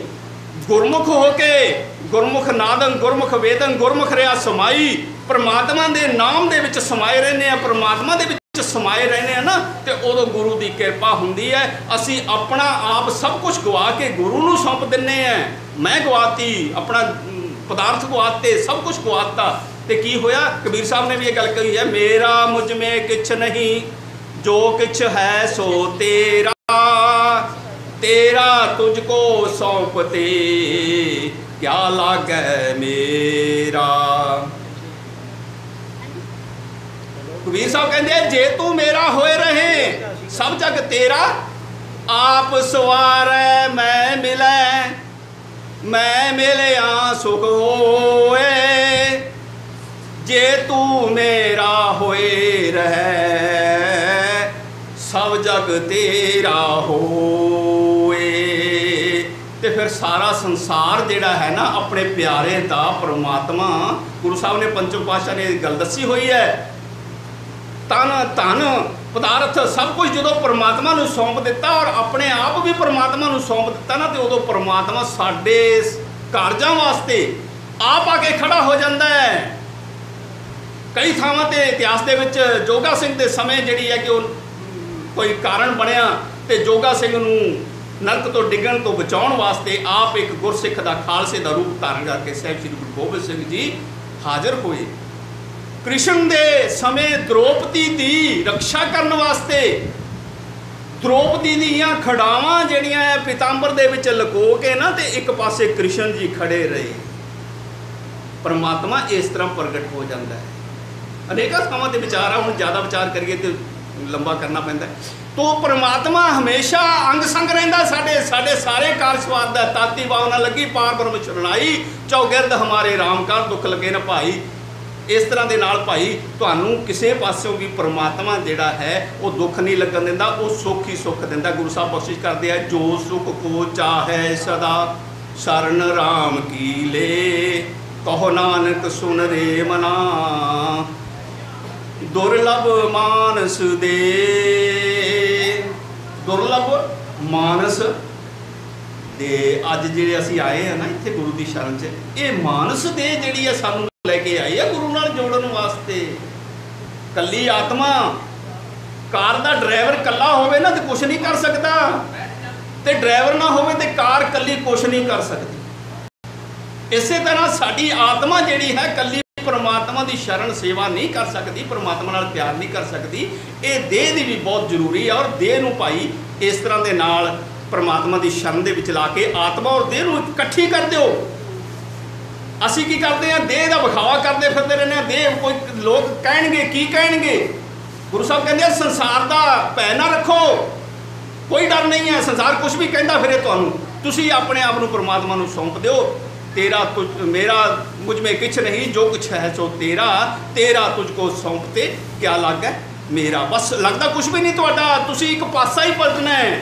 ਗੁਰਮੁਖ ਹੋ ਕੇ ਗੁਰਮੁਖ ਨਾਦੰ, ਗੁਰਮੁਖ ਵੇਦਨ ਗੁਰਮੁਖ ਰਿਆ ਸਮਾਈ, ਪ੍ਰਮਾਤਮਾ ਦੇ ਨਾਮ ਦੇ ਵਿੱਚ ਸਮਾਏ ਰਹਿੰਦੇ ਆ ਪਰਮਾਤਮਾ ਦੇ ਵਿੱਚ ਸਮਾਏ ਰਹਿੰਦੇ ਆ ਨਾ, ਤੇ ਉਦੋਂ ਗੁਰੂ ਦੀ ਕਿਰਪਾ ਹੁੰਦੀ ਹੈ। ਅਸੀਂ ਆਪਣਾ ਆਪ ਸਭ ਕੁਝ ਗਵਾ ਕੇ ਗੁਰੂ ਨੂੰ ਸੌਂਪ ਦਿੰਨੇ ਆ ਮੈਂ ਗਵਾਤੀ, ਆਪਣਾ ਪਦਾਰਥ ਗਵਾਤੇ, ਸਭ ਕੁਝ ਗਵਾਤਾ। ਤੇ ਕੀ ਹੋਇਆ ਕਬੀਰ ਸਾਹਿਬ ਨੇ ਵੀ ਇਹ ਗੱਲ ਕਹੀ ਹੈ ਮੇਰਾ ਮੁਝ ਮੇ ਕਿਛ ਨਹੀਂ ਜੋ ਕਿਛ ਹੈ ਸੋ ਤੇਰਾ ਤੇਰਾ ਤੁਝ ਕੋ ਸੌਂਪਤੇ ਕਿਆ ਲਾਗੈ ਮੇਰਾ ਕਬੀਰ ਸਾਹਿਬ ਕਹਿੰਦੇ ਆ, ਜੇ ਤੂੰ ਮੇਰਾ ਹੋਏ ਰਹੇ ਸਭ ਜਗ ਤੇਰਾ ਆਪ ਸਵਾਰੈ ਮੈਂ ਮਿਲੈ ਮੈਂ ਮਿਲਿਆ ਸੁਖ ਹੋਏ ਜੇ ਤੂੰ ਮੇਰਾ ਹੋਏ ਰਹਿ, ਸਭ ਜਗ ਤੇਰਾ ਹੋਏ। ਤੇ ਫਿਰ ਸਾਰਾ ਸੰਸਾਰ ਜਿਹੜਾ ਹੈ ਨਾ, ਆਪਣੇ ਪਿਆਰੇ ਦਾ ਪ੍ਰਮਾਤਮਾ, ਗੁਰੂ ਸਾਹਿਬ ਨੇ ਪੰਚਮ ਪਾਤਸ਼ਾਹ ਨੇ ਗੱਲ ਦੱਸੀ ਹੋਈ ਹੈ। ਤਨ, ਧਨ, ਪਦਾਰਥ ਸਭ ਕੁਝ ਜਦੋਂ ਪਰਮਾਤਮਾ ਨੂੰ ਸੌਂਪ ਦਿੱਤਾ ਔਰ ਆਪਣੇ ਆਪ ਵੀ ਪਰਮਾਤਮਾ ਨੂੰ ਸੌਂਪ ਦਿੱਤਾ ਨਾ, ਤੇ ਉਦੋਂ ਪ੍ਰਮਾਤਮਾ ਸਾਡੇ ਕਾਰਜਾਂ ਵਾਸਤੇ ਆਪ ਆ ਕੇ ਖੜਾ ਹੋ ਜਾਂਦਾ ਹੈ। ਕਈ ਥਾਵਾਂ ਤੇ ਇਤਿਹਾਸ ਦੇ ਵਿੱਚ ਜੋਗਾ ਸਿੰਘ ਦੇ ਸਮੇਂ ਜਿਹੜੀ ਹੈ ਕਿ ਉਹ ਕੋਈ ਕਾਰਨ ਬਣਿਆ ਤੇ ਜੋਗਾ ਸਿੰਘ ਨੂੰ ਨਰਕ ਤੋਂ ਡਿੱਗਣ ਤੋਂ ਬਚਾਉਣ ਵਾਸਤੇ ਆਪ ਇੱਕ ਗੁਰਸਿੱਖ ਦਾ ਖਾਲਸੇ ਦਾ ਰੂਪ ਧਾਰਨ ਕਰਕੇ ਸਾਹਿਬ ਸ੍ਰੀ ਗੁਰੂ ਗੋਬਿੰਦ ਸਿੰਘ ਜੀ ਹਾਜ਼ਰ ਹੋਏ। ਕ੍ਰਿਸ਼ਨ ਦੇ ਸਮੇਂ ਦ੍ਰੋਪਦੀ ਦੀ ਰੱਖਿਆ ਕਰਨ ਵਾਸਤੇ ਦ੍ਰੋਪਦੀ ਦੀਆਂ ਖੜਾਵਾਂ ਜਿਹੜੀਆਂ ਹੈ ਪਿਤਾੰਬਰ ਦੇ ਵਿੱਚ ਲਕੋ ਕੇ ਨਾ ਤੇ ਇੱਕ ਪਾਸੇ ਕ੍ਰਿਸ਼ਨ ਜੀ ਖੜੇ ਰਹੇ। ਪਰਮਾਤਮਾ ਇਸ ਤਰ੍ਹਾਂ ਪ੍ਰਗਟ ਹੋ ਜਾਂਦਾ ਹੈ। ਅਨੇਕਾਂ ਥਾਵਾਂ ਤੇ ਵਿਚਾਰ ਆ, ਹੁਣ ਜ਼ਿਆਦਾ ਵਿਚਾਰ ਕਰੀਏ ਤੇ ਲੰਬਾ ਕਰਨਾ ਪੈਂਦਾ ਹੈ। ਤੋ ਪ੍ਰਮਾਤਮਾ ਹਮੇਸ਼ਾ ਅੰਗ ਸੰਗ ਰਹਿੰਦਾ, ਸਾਡੇ ਸਾਡੇ ਸਾਰੇ ਕਾਰ ਸਵਾਦ ਦਾ ਤਾਤੀ ਭਾਵਨਾ ਲੱਗੀ, ਪਾਰ ਬ੍ਰਹਮ ਸ਼ਰਣਾਈ ਚੌਗਿਰਦ ਹਮਾਰੇ ਰਾਮ ਕਰ, ਦੁੱਖ ਲੱਗੇ ਨਾ ਭਾਈ। ਇਸ ਤਰ੍ਹਾਂ ਦੇ ਨਾਲ ਭਾਈ, ਤੁਹਾਨੂੰ ਕਿਸੇ ਪਾਸਿਓਂ ਵੀ ਪਰਮਾਤਮਾ ਜਿਹੜਾ ਹੈ, ਉਹ ਦੁੱਖ ਨਹੀਂ ਲੱਗਣ ਦਿੰਦਾ, ਉਹ ਸੁੱਖ ਹੀ ਸੁੱਖ ਦਿੰਦਾ। ਗੁਰੂ ਸਾਹਿਬ ਬਖਸ਼ਿਸ਼ ਕਰਦੇ ਆ, ਜੋ ਸੁਖ ਕੋ ਚਾਹੈ ਸਦਾ, ਸ਼ਰਨ RAM ਕੀ ਲੇ? ਕਹੋ ਨਾਨਕ ਸੁਨ ਰੇ ਮਨਾ। ਦੁਰਲਭ ਮਾਨਸ ਦੇ। ਦੁਰਲਭ ਮਾਨਸ ਦੇ। ਅੱਜ ਜਿਹੜੇ ਅਸੀਂ ਆਏ ਆ ਨਾ ਇੱਥੇ ਗੁਰੂ ਦੀ ਸ਼ਰਨ 'ਚ, ਇਹ ਮਾਨਸ ਦੇ ਜਿਹੜੀ ਆ ਸਾਨੂੰ ਲੈ ਕੇ ਆਈ ਆ ਗੁਰੂ ਨਾਲ ਜੋੜਨ ਵਾਸਤੇ। ਕੱਲੀ ਆਤਮਾ, ਕਾਰ ਦਾ ਡਰਾਈਵਰ ਕੱਲਾ ਹੋਵੇ ਨਾ ਤੇ ਕੁਝ ਨਹੀਂ ਕਰ ਸਕਦਾ। ਤੇ ਡਰਾਈਵਰ ਨਾ ਹੋਵੇ ਤੇ ਕਾਰ ਕੱਲੀ ਕੁਝ ਨਹੀਂ ਕਰ ਸਕਦੀ। ਇਸੇ ਤਰ੍ਹਾਂ ਸਾਡੀ ਆਤਮਾ ਜਿਹੜੀ ਹੈ ਕੱਲੀ ਪਰਮਾਤਮਾ ਦੀ ਸ਼ਰਨ ਸੇਵਾ ਨਹੀਂ ਕਰ ਸਕਦੀ, ਪਰਮਾਤਮਾ ਨਾਲ ਪਿਆਰ ਨਹੀਂ ਕਰ ਸਕਦੀ। ਇਹ ਦੇਹ ਦੀ ਵੀ ਬਹੁਤ ਜ਼ਰੂਰੀ ਹੈ ਔਰ ਦੇਹ ਨੂੰ ਭਾਈ ਇਸ ਤਰ੍ਹਾਂ ਦੇ ਨਾਲ ਪਰਮਾਤਮਾ ਦੀ ਸ਼ਰਨ ਦੇ ਵਿੱਚ ਲਾ ਕੇ ਆਤਮਾ ਔਰ ਦੇਹ ਨੂੰ ਇਕੱਠੀ ਕਰ ਦਿਓ। ਅਸੀਂ ਕੀ ਕਰਦੇ ਆ ਦੇਹ ਦਾ ਵਿਖਾਵਾ ਕਰਦੇ ਫਿਰਦੇ ਰਹਿੰਦੇ ਆ ਦੇਹ ਕੋਈ ਲੋਕ ਕਹਿਣਗੇ, ਕੀ ਕਹਿਣਗੇ? ਗੁਰੂ ਸਾਹਿਬ ਕਹਿੰਦੇ ਆ, ਸੰਸਾਰ ਦਾ ਭੈ ਨਾ ਰੱਖੋ। ਕੋਈ ਡਰ ਨਹੀਂ ਹੈ। ਸੰਸਾਰ ਕੁਝ ਵੀ ਕਹਿੰਦਾ ਫਿਰੇ ਤੁਹਾਨੂੰ। ਤੁਸੀਂ ਆਪਣੇ ਆਪ ਨੂੰ ਪਰਮਾਤਮਾ ਨੂੰ ਸੌਂਪ ਦਿਓ। ਤੇਰਾ ਤੁਝ ਮੇਰਾ ਮੁਝ ਮੇ ਕਿਛ ਨਹੀਂ ਜੋ ਕੁਛ ਹੈ ਸੋ ਤੇਰਾ ਤੇਰਾ ਤੁਝ ਕੋ ਸੌਂਪਤੇ ਕਿਆ ਲੱਗਾ ਮੇਰਾ ਬਸ ਲੱਗਦਾ ਕੁਝ ਵੀ ਨਹੀਂ ਤੁਹਾਡਾ ਤੁਸੀਂ ਇੱਕ ਪਾਸਾ ਹੀ ਪਲਟਣਾ ਹੈ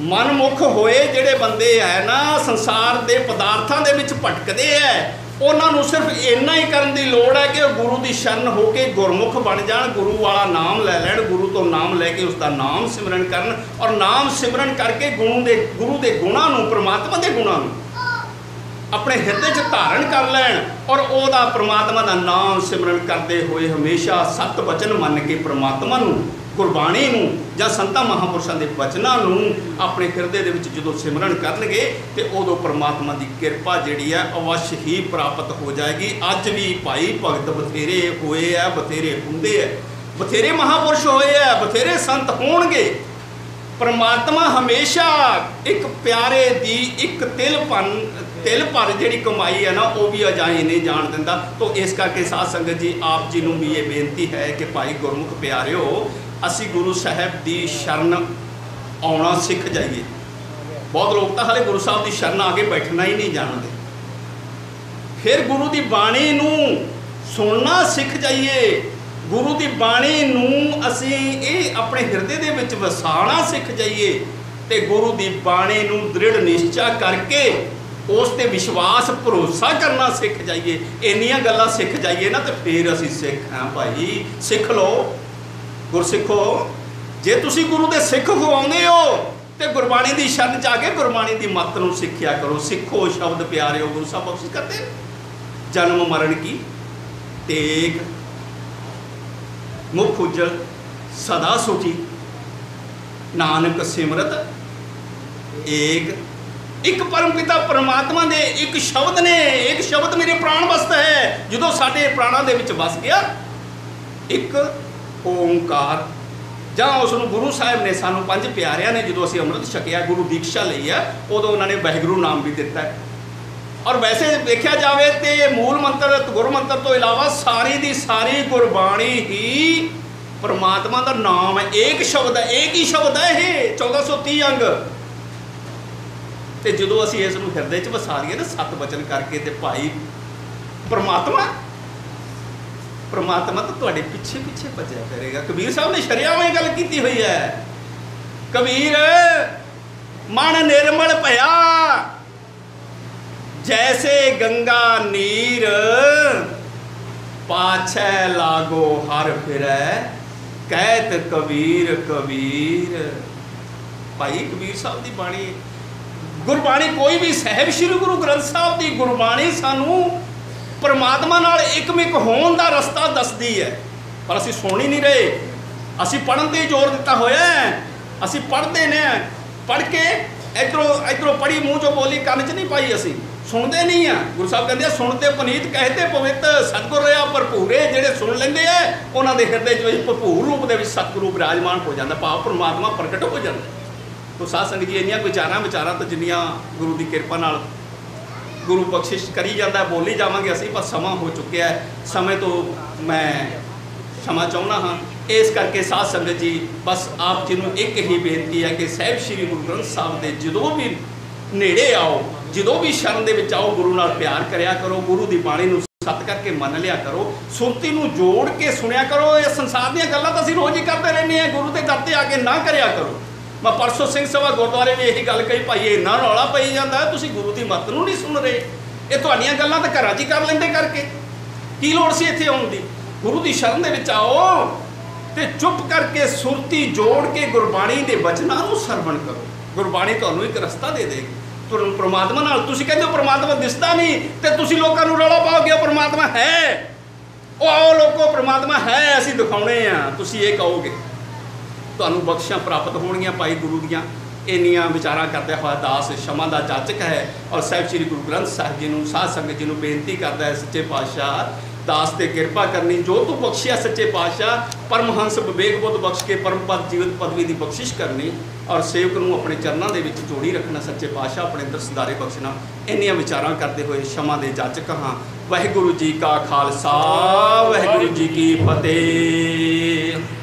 ਮਨਮੁਖ ਹੋਏ ਜਿਹੜੇ ਬੰਦੇ ਹੈ ਨਾ ਸੰਸਾਰ ਦੇ ਪਦਾਰਥਾਂ ਦੇ ਵਿੱਚ ਭਟਕਦੇ ਐ ਉਹਨਾਂ ਨੂੰ ਸਿਰਫ ਇੰਨਾ ਹੀ ਕਰਨ ਦੀ ਲੋੜ ਹੈ ਕਿ ਉਹ ਗੁਰੂ ਦੀ ਸ਼ਰਨ ਹੋ ਕੇ ਗੁਰਮੁਖ ਬਣ ਜਾਣ ਗੁਰੂ ਵਾਲਾ ਨਾਮ ਲੈ ਲੈਣ ਗੁਰੂ ਤੋਂ ਨਾਮ ਲੈ ਕੇ ਉਸ ਦਾ ਨਾਮ ਸਿਮਰਨ ਕਰਨ ਔਰ ਨਾਮ ਸਿਮਰਨ ਕਰਕੇ ਗੁਰੂ ਦੇ ਗੁਰੂ ਦੇ ਗੁਣਾਂ ਨੂੰ ਪ੍ਰਮਾਤਮਾ ਦੇ ਗੁਣਾਂ ਨੂੰ ਆਪਣੇ ਹਿਰਦੇ 'ਚ ਧਾਰਨ ਕਰ ਲੈਣ ਔਰ ਉਹਦਾ ਪ੍ਰਮਾਤਮਾ ਦਾ ਨਾਮ ਸਿਮਰਨ ਕਰਦੇ ਹੋਏ ਹਮੇਸ਼ਾ ਸਤ ਵਚਨ ਮੰਨ ਕੇ ਪ੍ਰਮਾਤਮਾ ਨੂੰ, ਗੁਰਬਾਣੀ ਨੂੰ ਜਾਂ ਸੰਤਾਂ ਮਹਾਪੁਰਸ਼ਾਂ ਦੇ ਬਚਨਾਂ ਨੂੰ ਆਪਣੇ ਹਿਰਦੇ ਦੇ ਵਿੱਚ ਜਦੋਂ ਸਿਮਰਨ ਕਰਨਗੇ ਤੇ ਉਦੋਂ ਪ੍ਰਮਾਤਮਾ ਦੀ ਕਿਰਪਾ ਜਿਹੜੀ ਹੈ ਅਵਸ਼ ਹੀ ਪ੍ਰਾਪਤ ਹੋ ਜਾਏਗੀ। ਅੱਜ ਵੀ ਭਾਈ ਭਗਤ ਬਥੇਰੇ ਹੋਏ ਆ, ਬਥੇਰੇ ਹੁੰਦੇ ਆ। ਬਥੇਰੇ ਮਹਾਪੁਰਸ਼ ਹੋਏ ਆ, ਬਥੇਰੇ ਸੰਤ ਹੋਣਗੇ। ਪਰਮਾਤਮਾ ਹਮੇਸ਼ਾ ਇੱਕ ਪਿਆਰੇ ਦੀ ਇੱਕ ਤਿਲ ਭਨ ਤਿਲ ਭਰ ਜਿਹੜੀ ਕਮਾਈ ਹੈ ਨਾ, ਉਹ ਵੀ ਅਜਾਈ ਨਹੀਂ ਜਾਣ ਦਿੰਦਾ। ਤੋਂ ਇਸ ਕਰਕੇ ਸਾਧ ਸੰਗਤ ਜੀ, ਆਪ ਜੀ ਨੂੰ ਵੀ ਇਹ ਬੇਨਤੀ ਹੈ ਕਿ ਭਾਈ ਗੁਰਮੁਖ ਪਿਆਰਿਓ, ਅਸੀਂ ਗੁਰੂ ਸਾਹਿਬ ਦੀ ਸ਼ਰਨ ਆਉਣਾ ਸਿੱਖ ਜਾਈਏ। ਬਹੁਤ ਲੋਕ ਤਾਂ ਹਲੇ ਗੁਰੂ ਸਾਹਿਬ ਦੀ ਸ਼ਰਨ ਆ ਕੇ ਬੈਠਣਾ ਹੀ ਨਹੀਂ ਜਾਣਦੇ। ਫਿਰ ਗੁਰੂ ਦੀ ਬਾਣੀ ਨੂੰ ਸੁਣਨਾ ਸਿੱਖ ਜਾਈਏ। ਗੁਰੂ ਦੀ ਬਾਣੀ ਨੂੰ ਅਸੀਂ ਇਹ ਆਪਣੇ ਹਿਰਦੇ ਦੇ ਵਿੱਚ ਵਸਾਣਾ ਸਿੱਖ ਜਾਈਏ। ਤੇ ਗੁਰੂ ਦੀ ਬਾਣੀ ਨੂੰ ਦ੍ਰਿੜ ਨਿਸ਼ਚਾ ਕਰਕੇ ਉਸ ਤੇ ਵਿਸ਼ਵਾਸ, ਭਰੋਸਾ ਕਰਨਾ ਸਿੱਖ ਜਾਈਏ, ਇੰਨੀਆਂ ਗੱਲਾਂ ਸਿੱਖ ਜਾਈਏ ਨਾ ਤੇ ਫਿਰ ਅਸੀਂ ਸਿੱਖ ਹਾਂ ਭਾਈ। ਸਿੱਖ ਲਓ, ਗੁਰਸਿੱਖੋ, ਜੇ ਤੁਸੀਂ ਗੁਰੂ ਦੇ ਸਿੱਖ ਹੋਵਾਉਂਦੇ ਹੋ, ਤੇ ਗੁਰਬਾਣੀ ਦੀ ਸ਼ਰਨ ਚ ਆ ਕੇ ਗੁਰਬਾਣੀ ਦੀ ਮੱਤ ਨੂੰ ਸਿੱਖਿਆ ਕਰੋ। ਸਿੱਖੋ ਸ਼ਬਦ ਪਿਆਰਿਓ, ਗੁਰੂ ਸਾਹਿਬ ਬਖਸ਼ਿਸ਼ ਕਰਦੇ ਜਨਮ, ਮਰਨ ਕੀ? ਤੇਗ, ਮੁਖ ਉਜਲ, ਸਦਾ ਸੁਖੀ ਨਾਨਕ ਸਿਮਰਤ, ਏਕ ਇੱਕ ਪਰਮ ਪਿਤਾ ਪਰਮਾਤਮਾ ਦੇ ਇੱਕ ਸ਼ਬਦ ਨੇ, ਇੱਕ ਸ਼ਬਦ ਮੇਰੇ ਪ੍ਰਾਣ ਵਸਦਾ ਹੈ। ਜਦੋਂ ਸਾਡੇ ਪ੍ਰਾਣਾਂ ਦੇ ਵਿੱਚ ਵਸ ਗਿਆ, ਇੱਕ ਓੰਕਾਰ, ਜਾਂ ਉਸ ਨੂੰ ਗੁਰੂ ਸਾਹਿਬ ਨੇ ਸਾਨੂੰ ਪੰਜ ਪਿਆਰਿਆਂ ਨੇ ਜਦੋਂ ਅਸੀਂ ਅੰਮ੍ਰਿਤ ਛਕਿਆ, ਗੁਰੂ ਦੀਕਸ਼ਾ ਲਈ ਹੈ ਉਦੋਂ ਉਹਨਾਂ ਨੇ ਵਾਹਿਗੁਰੂ ਨਾਮ ਵੀ ਦਿੱਤਾ ਹੈ। ਔਰ ਵੈਸੇ ਦੇਖਿਆ ਜਾਵੇ ਤੇ ਮੂਲ ਮੰਤਰ ਗੁਰ ਮੰਤਰ ਤੋਂ ਇਲਾਵਾ ਸਾਰੀ ਦੀ ਸਾਰੀ ਗੁਰਬਾਣੀ ਹੀ ਪਰਮਾਤਮਾ ਦਾ ਨਾਮ ਹੈ। ਏਕ ਸ਼ਬਦ ਹੈ ਏਕ ਹੀ ਸ਼ਬਦ ਹੈ ਇਹ 1430 ਅੰਗ। ਤੇ ਜਦੋਂ ਅਸੀਂ ਇਸ ਨੂੰ ਹਿਰਦੇ 'ਚ ਵਸਾ ਲਈਏ ਨਾ, ਸਤ ਬਚਨ ਕਰਕੇ ਤੇ ਭਾਈ ਪਰਮਾਤਮਾ, ਪ੍ਰਮਾਤਮਾ ਤਾਂ ਤੁਹਾਡੇ ਪਿੱਛੇ ਪਿੱਛੇ ਭੱਜਿਆ ਕਰੇਗਾ ਕਬੀਰ ਸਾਹਿਬ ਨੇ ਸ਼ਰਿਆਵਾਂ ਗੱਲ ਕੀਤੀ ਹੋਈ ਹੈ। ਕਬੀਰ, ਮਨ ਨਿਰਮਲ ਭਇਆ। ਜੈਸੇ ਗੰਗਾ ਨੀਰ, ਪਾਛੈ ਲਾਗੋ ਹਰ ਫਿਰੈ। ਕਹਿਤ ਕਬੀਰ ਕਬੀਰ। ਭਾਈ ਕਬੀਰ ਸਾਹਿਬ ਦੀ ਬਾਣੀ ਗੁਰਬਾਣੀ ਕੋਈ ਵੀ ਸਹਿਬ ਸ੍ਰੀ ਗੁਰੂ ਗ੍ਰੰਥ ਸਾਹਿਬ ਦੀ ਗੁਰਬਾਣੀ ਸਾਨੂੰ ਪਰਮਾਤਮਾ ਨਾਲ ਇਕਮਿਕ ਹੋਣ ਦਾ ਰਸਤਾ ਦੱਸਦੀ ਹੈ। ਪਰ ਅਸੀਂ ਸੁਣ ਹੀ ਨਹੀਂ ਰਹੇ। ਅਸੀਂ ਪੜਨ ਤੇ ਜ਼ੋਰ ਦਿੱਤਾ ਹੋਇਆ ਹੈ। ਅਸੀਂ ਪੜ੍ਹਦੇ ਨੇ। ਪੜ੍ਹ ਕੇ ਇਧਰੋਂ ਇਧਰੋਂ ਪੜੀ ਮੂੰਹ ਚੋਂ ਬੋਲੀ, ਕੰਨ 'ਚ ਨਹੀਂ ਪਾਈ ਅਸੀਂ। ਸੁਣਦੇ ਨਹੀਂ ਆ। ਗੁਰੂ ਸਾਹਿਬ ਕਹਿੰਦੇ ਆ ਸੁਣਦੇ ਪੁਨੀਤ ਕਹਤੇ ਪਵਿੱਤ। ਸਤਿਗੁਰ ਰਿਆ ਭਰਪੂਰੇ। ਜਿਹੜੇ ਸੁਣ ਲੈਂਦੇ ਆ, ਉਹਨਾਂ ਦੇ ਹਿਰਦੇ 'ਚ ਵੀ ਭਰਪੂਰ ਰੂਪ ਦੇ ਵਿੱਚ ਸਤਿਗੁਰੂ ਬਿਰਾਜਮਾਨ ਹੋ ਜਾਂਦਾ। ਭਾਵ ਪਰਮਾਤਮਾ ਪ੍ਰਗਟ ਹੋ ਜਾਂਦਾ। ਤੋਂ ਸਾਧ ਸੰਗਤ ਜੀ, ਇੰਨੀਆਂ ਵਿਚਾਰਾਂ ਵਿਚਾਰਾਂ ਤਾਂ ਜਿੰਨੀਆਂ ਗੁਰੂ ਦੀ ਕਿਰਪਾ ਨਾਲ ਗੁਰੂ ਬਖਸ਼ਿਸ਼ ਕਰੀ ਜਾਂਦਾ ਬੋਲੀ ਜਾਵਾਂਗੇ ਅਸੀਂ, ਪਰ ਸਮਾਂ ਹੋ ਚੁੱਕਿਆ ਹੈ। ਸਮੇਂ ਤੋਂ ਮੈਂ ਸਮਾਂ ਚਾਹੁੰਦਾ ਹਾਂ। ਇਸ ਕਰਕੇ ਸਾਧ ਸੰਗਤ ਜੀ, ਬਸ ਆਪ ਜੀ ਨੂੰ ਇੱਕ ਹੀ ਬੇਨਤੀ ਹੈ ਕਿ ਸਹਿਬ ਸ੍ਰੀ ਗੁਰੂ ਗ੍ਰੰਥ ਸਾਹਿਬ ਦੇ ਜਦੋਂ ਵੀ ਨੇੜੇ ਆਓ, ਜਦੋਂ ਵੀ ਸ਼ਰਨ ਦੇ ਵਿੱਚ ਆਓ, ਗੁਰੂ ਨਾਲ ਪਿਆਰ ਕਰਿਆ ਕਰੋ, ਗੁਰੂ ਦੀ ਬਾਣੀ ਨੂੰ ਸਤ ਕਰਕੇ ਮੰਨ ਲਿਆ ਕਰੋ, ਸੁਰਤੀ ਨੂੰ ਜੋੜ ਕੇ ਸੁਣਿਆ ਕਰੋ, ਇਹ ਸੰਸਾਰ ਦੀਆਂ ਗੱਲਾਂ ਤਾਂ ਅਸੀਂ ਰੋਜ਼ ਹੀ ਕਰਦੇ ਰਹਿੰਦੇ ਆ ਗੁਰੂ ਦੇ ਦਰ ਤੇ ਆ ਕੇ ਨਾ ਕਰਿਆ ਕਰੋ। ਮੈਂ ਪਰਸੋਂ ਸਿੰਘ ਸਭਾ ਗੁਰਦੁਆਰੇ ਵੀ ਇਹੀ ਗੱਲ ਕਹੀ, ਭਾਈ, ਇੰਨਾ ਰੌਲਾ ਪਈ ਜਾਂਦਾ, ਤੁਸੀਂ ਗੁਰੂ ਦੀ ਮੱਤ ਨੂੰ ਨਹੀਂ ਸੁਣ ਰਹੇ। ਇਹ ਤੁਹਾਡੀਆਂ ਗੱਲਾਂ ਤਾਂ ਘਰਾਂ 'ਚ ਹੀ ਕਰ ਲੈਂਦੇ ਕਰਕੇ। ਕੀ ਲੋੜ ਸੀ ਇੱਥੇ ਆਉਣ ਦੀ? ਗੁਰੂ ਦੀ ਸ਼ਰਨ ਦੇ ਵਿੱਚ ਆਓ ਤੇ ਚੁੱਪ ਕਰਕੇ ਸੁਰਤੀ ਜੋੜ ਕੇ ਗੁਰਬਾਣੀ ਦੇ ਵਚਨਾਂ ਨੂੰ ਸਰਵਣ ਕਰੋ। ਗੁਰਬਾਣੀ ਤੁਹਾਨੂੰ ਇੱਕ ਰਸਤਾ ਦੇ ਦੇਗੀ। ਤੁਹਾਨੂੰ ਪ੍ਰਮਾਤਮਾ ਨਾਲ ਤੁਸੀਂ ਕਹਿੰਦੇ ਹੋ, ਪ੍ਰਮਾਤਮਾ ਦਿਸਦਾ ਨਹੀਂ। ਤੇ ਤੁਸੀਂ ਲੋਕਾਂ ਨੂੰ ਰੌਲਾ ਪਾਓਗੇ, ਉਹ ਪ੍ਰਮਾਤਮਾ ਹੈ। ਉਹ ਆਓ ਲੋਕੋ, ਪ੍ਰਮਾਤਮਾ ਹੈ, ਅਸੀਂ ਦਿਖਾਉਣੇ ਆ। ਤੁਸੀਂ ਇਹ ਕਹੋਗੇ। ਤੁਹਾਨੂੰ ਬਖਸ਼ਾਂ ਪ੍ਰਾਪਤ ਹੋਣਗੀਆਂ ਭਾਈ ਗੁਰੂ ਦੀਆਂ। ਇੰਨੀਆਂ ਵਿਚਾਰਾਂ ਕਰਦੇ ਹੋਇਆ ਦਾਸ ਸ਼ਮਾ ਦਾ ਜਾਚਕ ਹੈ ਔਰ ਸਾਹਿਬ ਸ੍ਰੀ ਗੁਰੂ ਗ੍ਰੰਥ ਸਾਹਿਬ ਜੀ ਨੂੰ, ਸਾਧ ਸੰਗਤ ਜੀ ਨੂੰ ਬੇਨਤੀ ਕਰਦਾ ਹੈ ਸੱਚੇ ਪਾਤਸ਼ਾਹ, ਦਾਸ ਤੇ ਕਿਰਪਾ ਕਰਨੀ, ਜੋ ਤੂੰ ਬਖਸ਼ਿਆ ਸੱਚੇ ਪਾਤਸ਼ਾਹ, ਪਰਮਹੰਸ ਵਿਵੇਕ ਬੁੱਧ ਬਖਸ਼ ਕੇ ਪਰਮ ਪਦ ਜੀਵਤ ਪਦਵੀ ਦੀ ਬਖਸ਼ਿਸ਼ ਕਰਨੀ ਔਰ ਸੇਵਕ ਨੂੰ ਆਪਣੇ ਚਰਨਾਂ ਦੇ ਵਿੱਚ ਜੋੜੀ ਰੱਖਣਾ, ਸੱਚੇ ਪਾਤਸ਼ਾਹ ਆਪਣੇ ਅੰਦਰ ਸੁਧਾਰੇ ਬਖਸ਼ਣਾ। ਇੰਨੀਆਂ ਵਿਚਾਰਾਂ ਕਰਦੇ ਹੋਏ ਸ਼ਮਾ ਦੇ ਜਾਚਕ ਹਾਂ। ਵਾਹਿਗੁਰੂ ਜੀ ਕਾ ਖਾਲਸਾ, ਵਾਹਿਗੁਰੂ ਜੀ ਕੀ ਫਤਿਹ।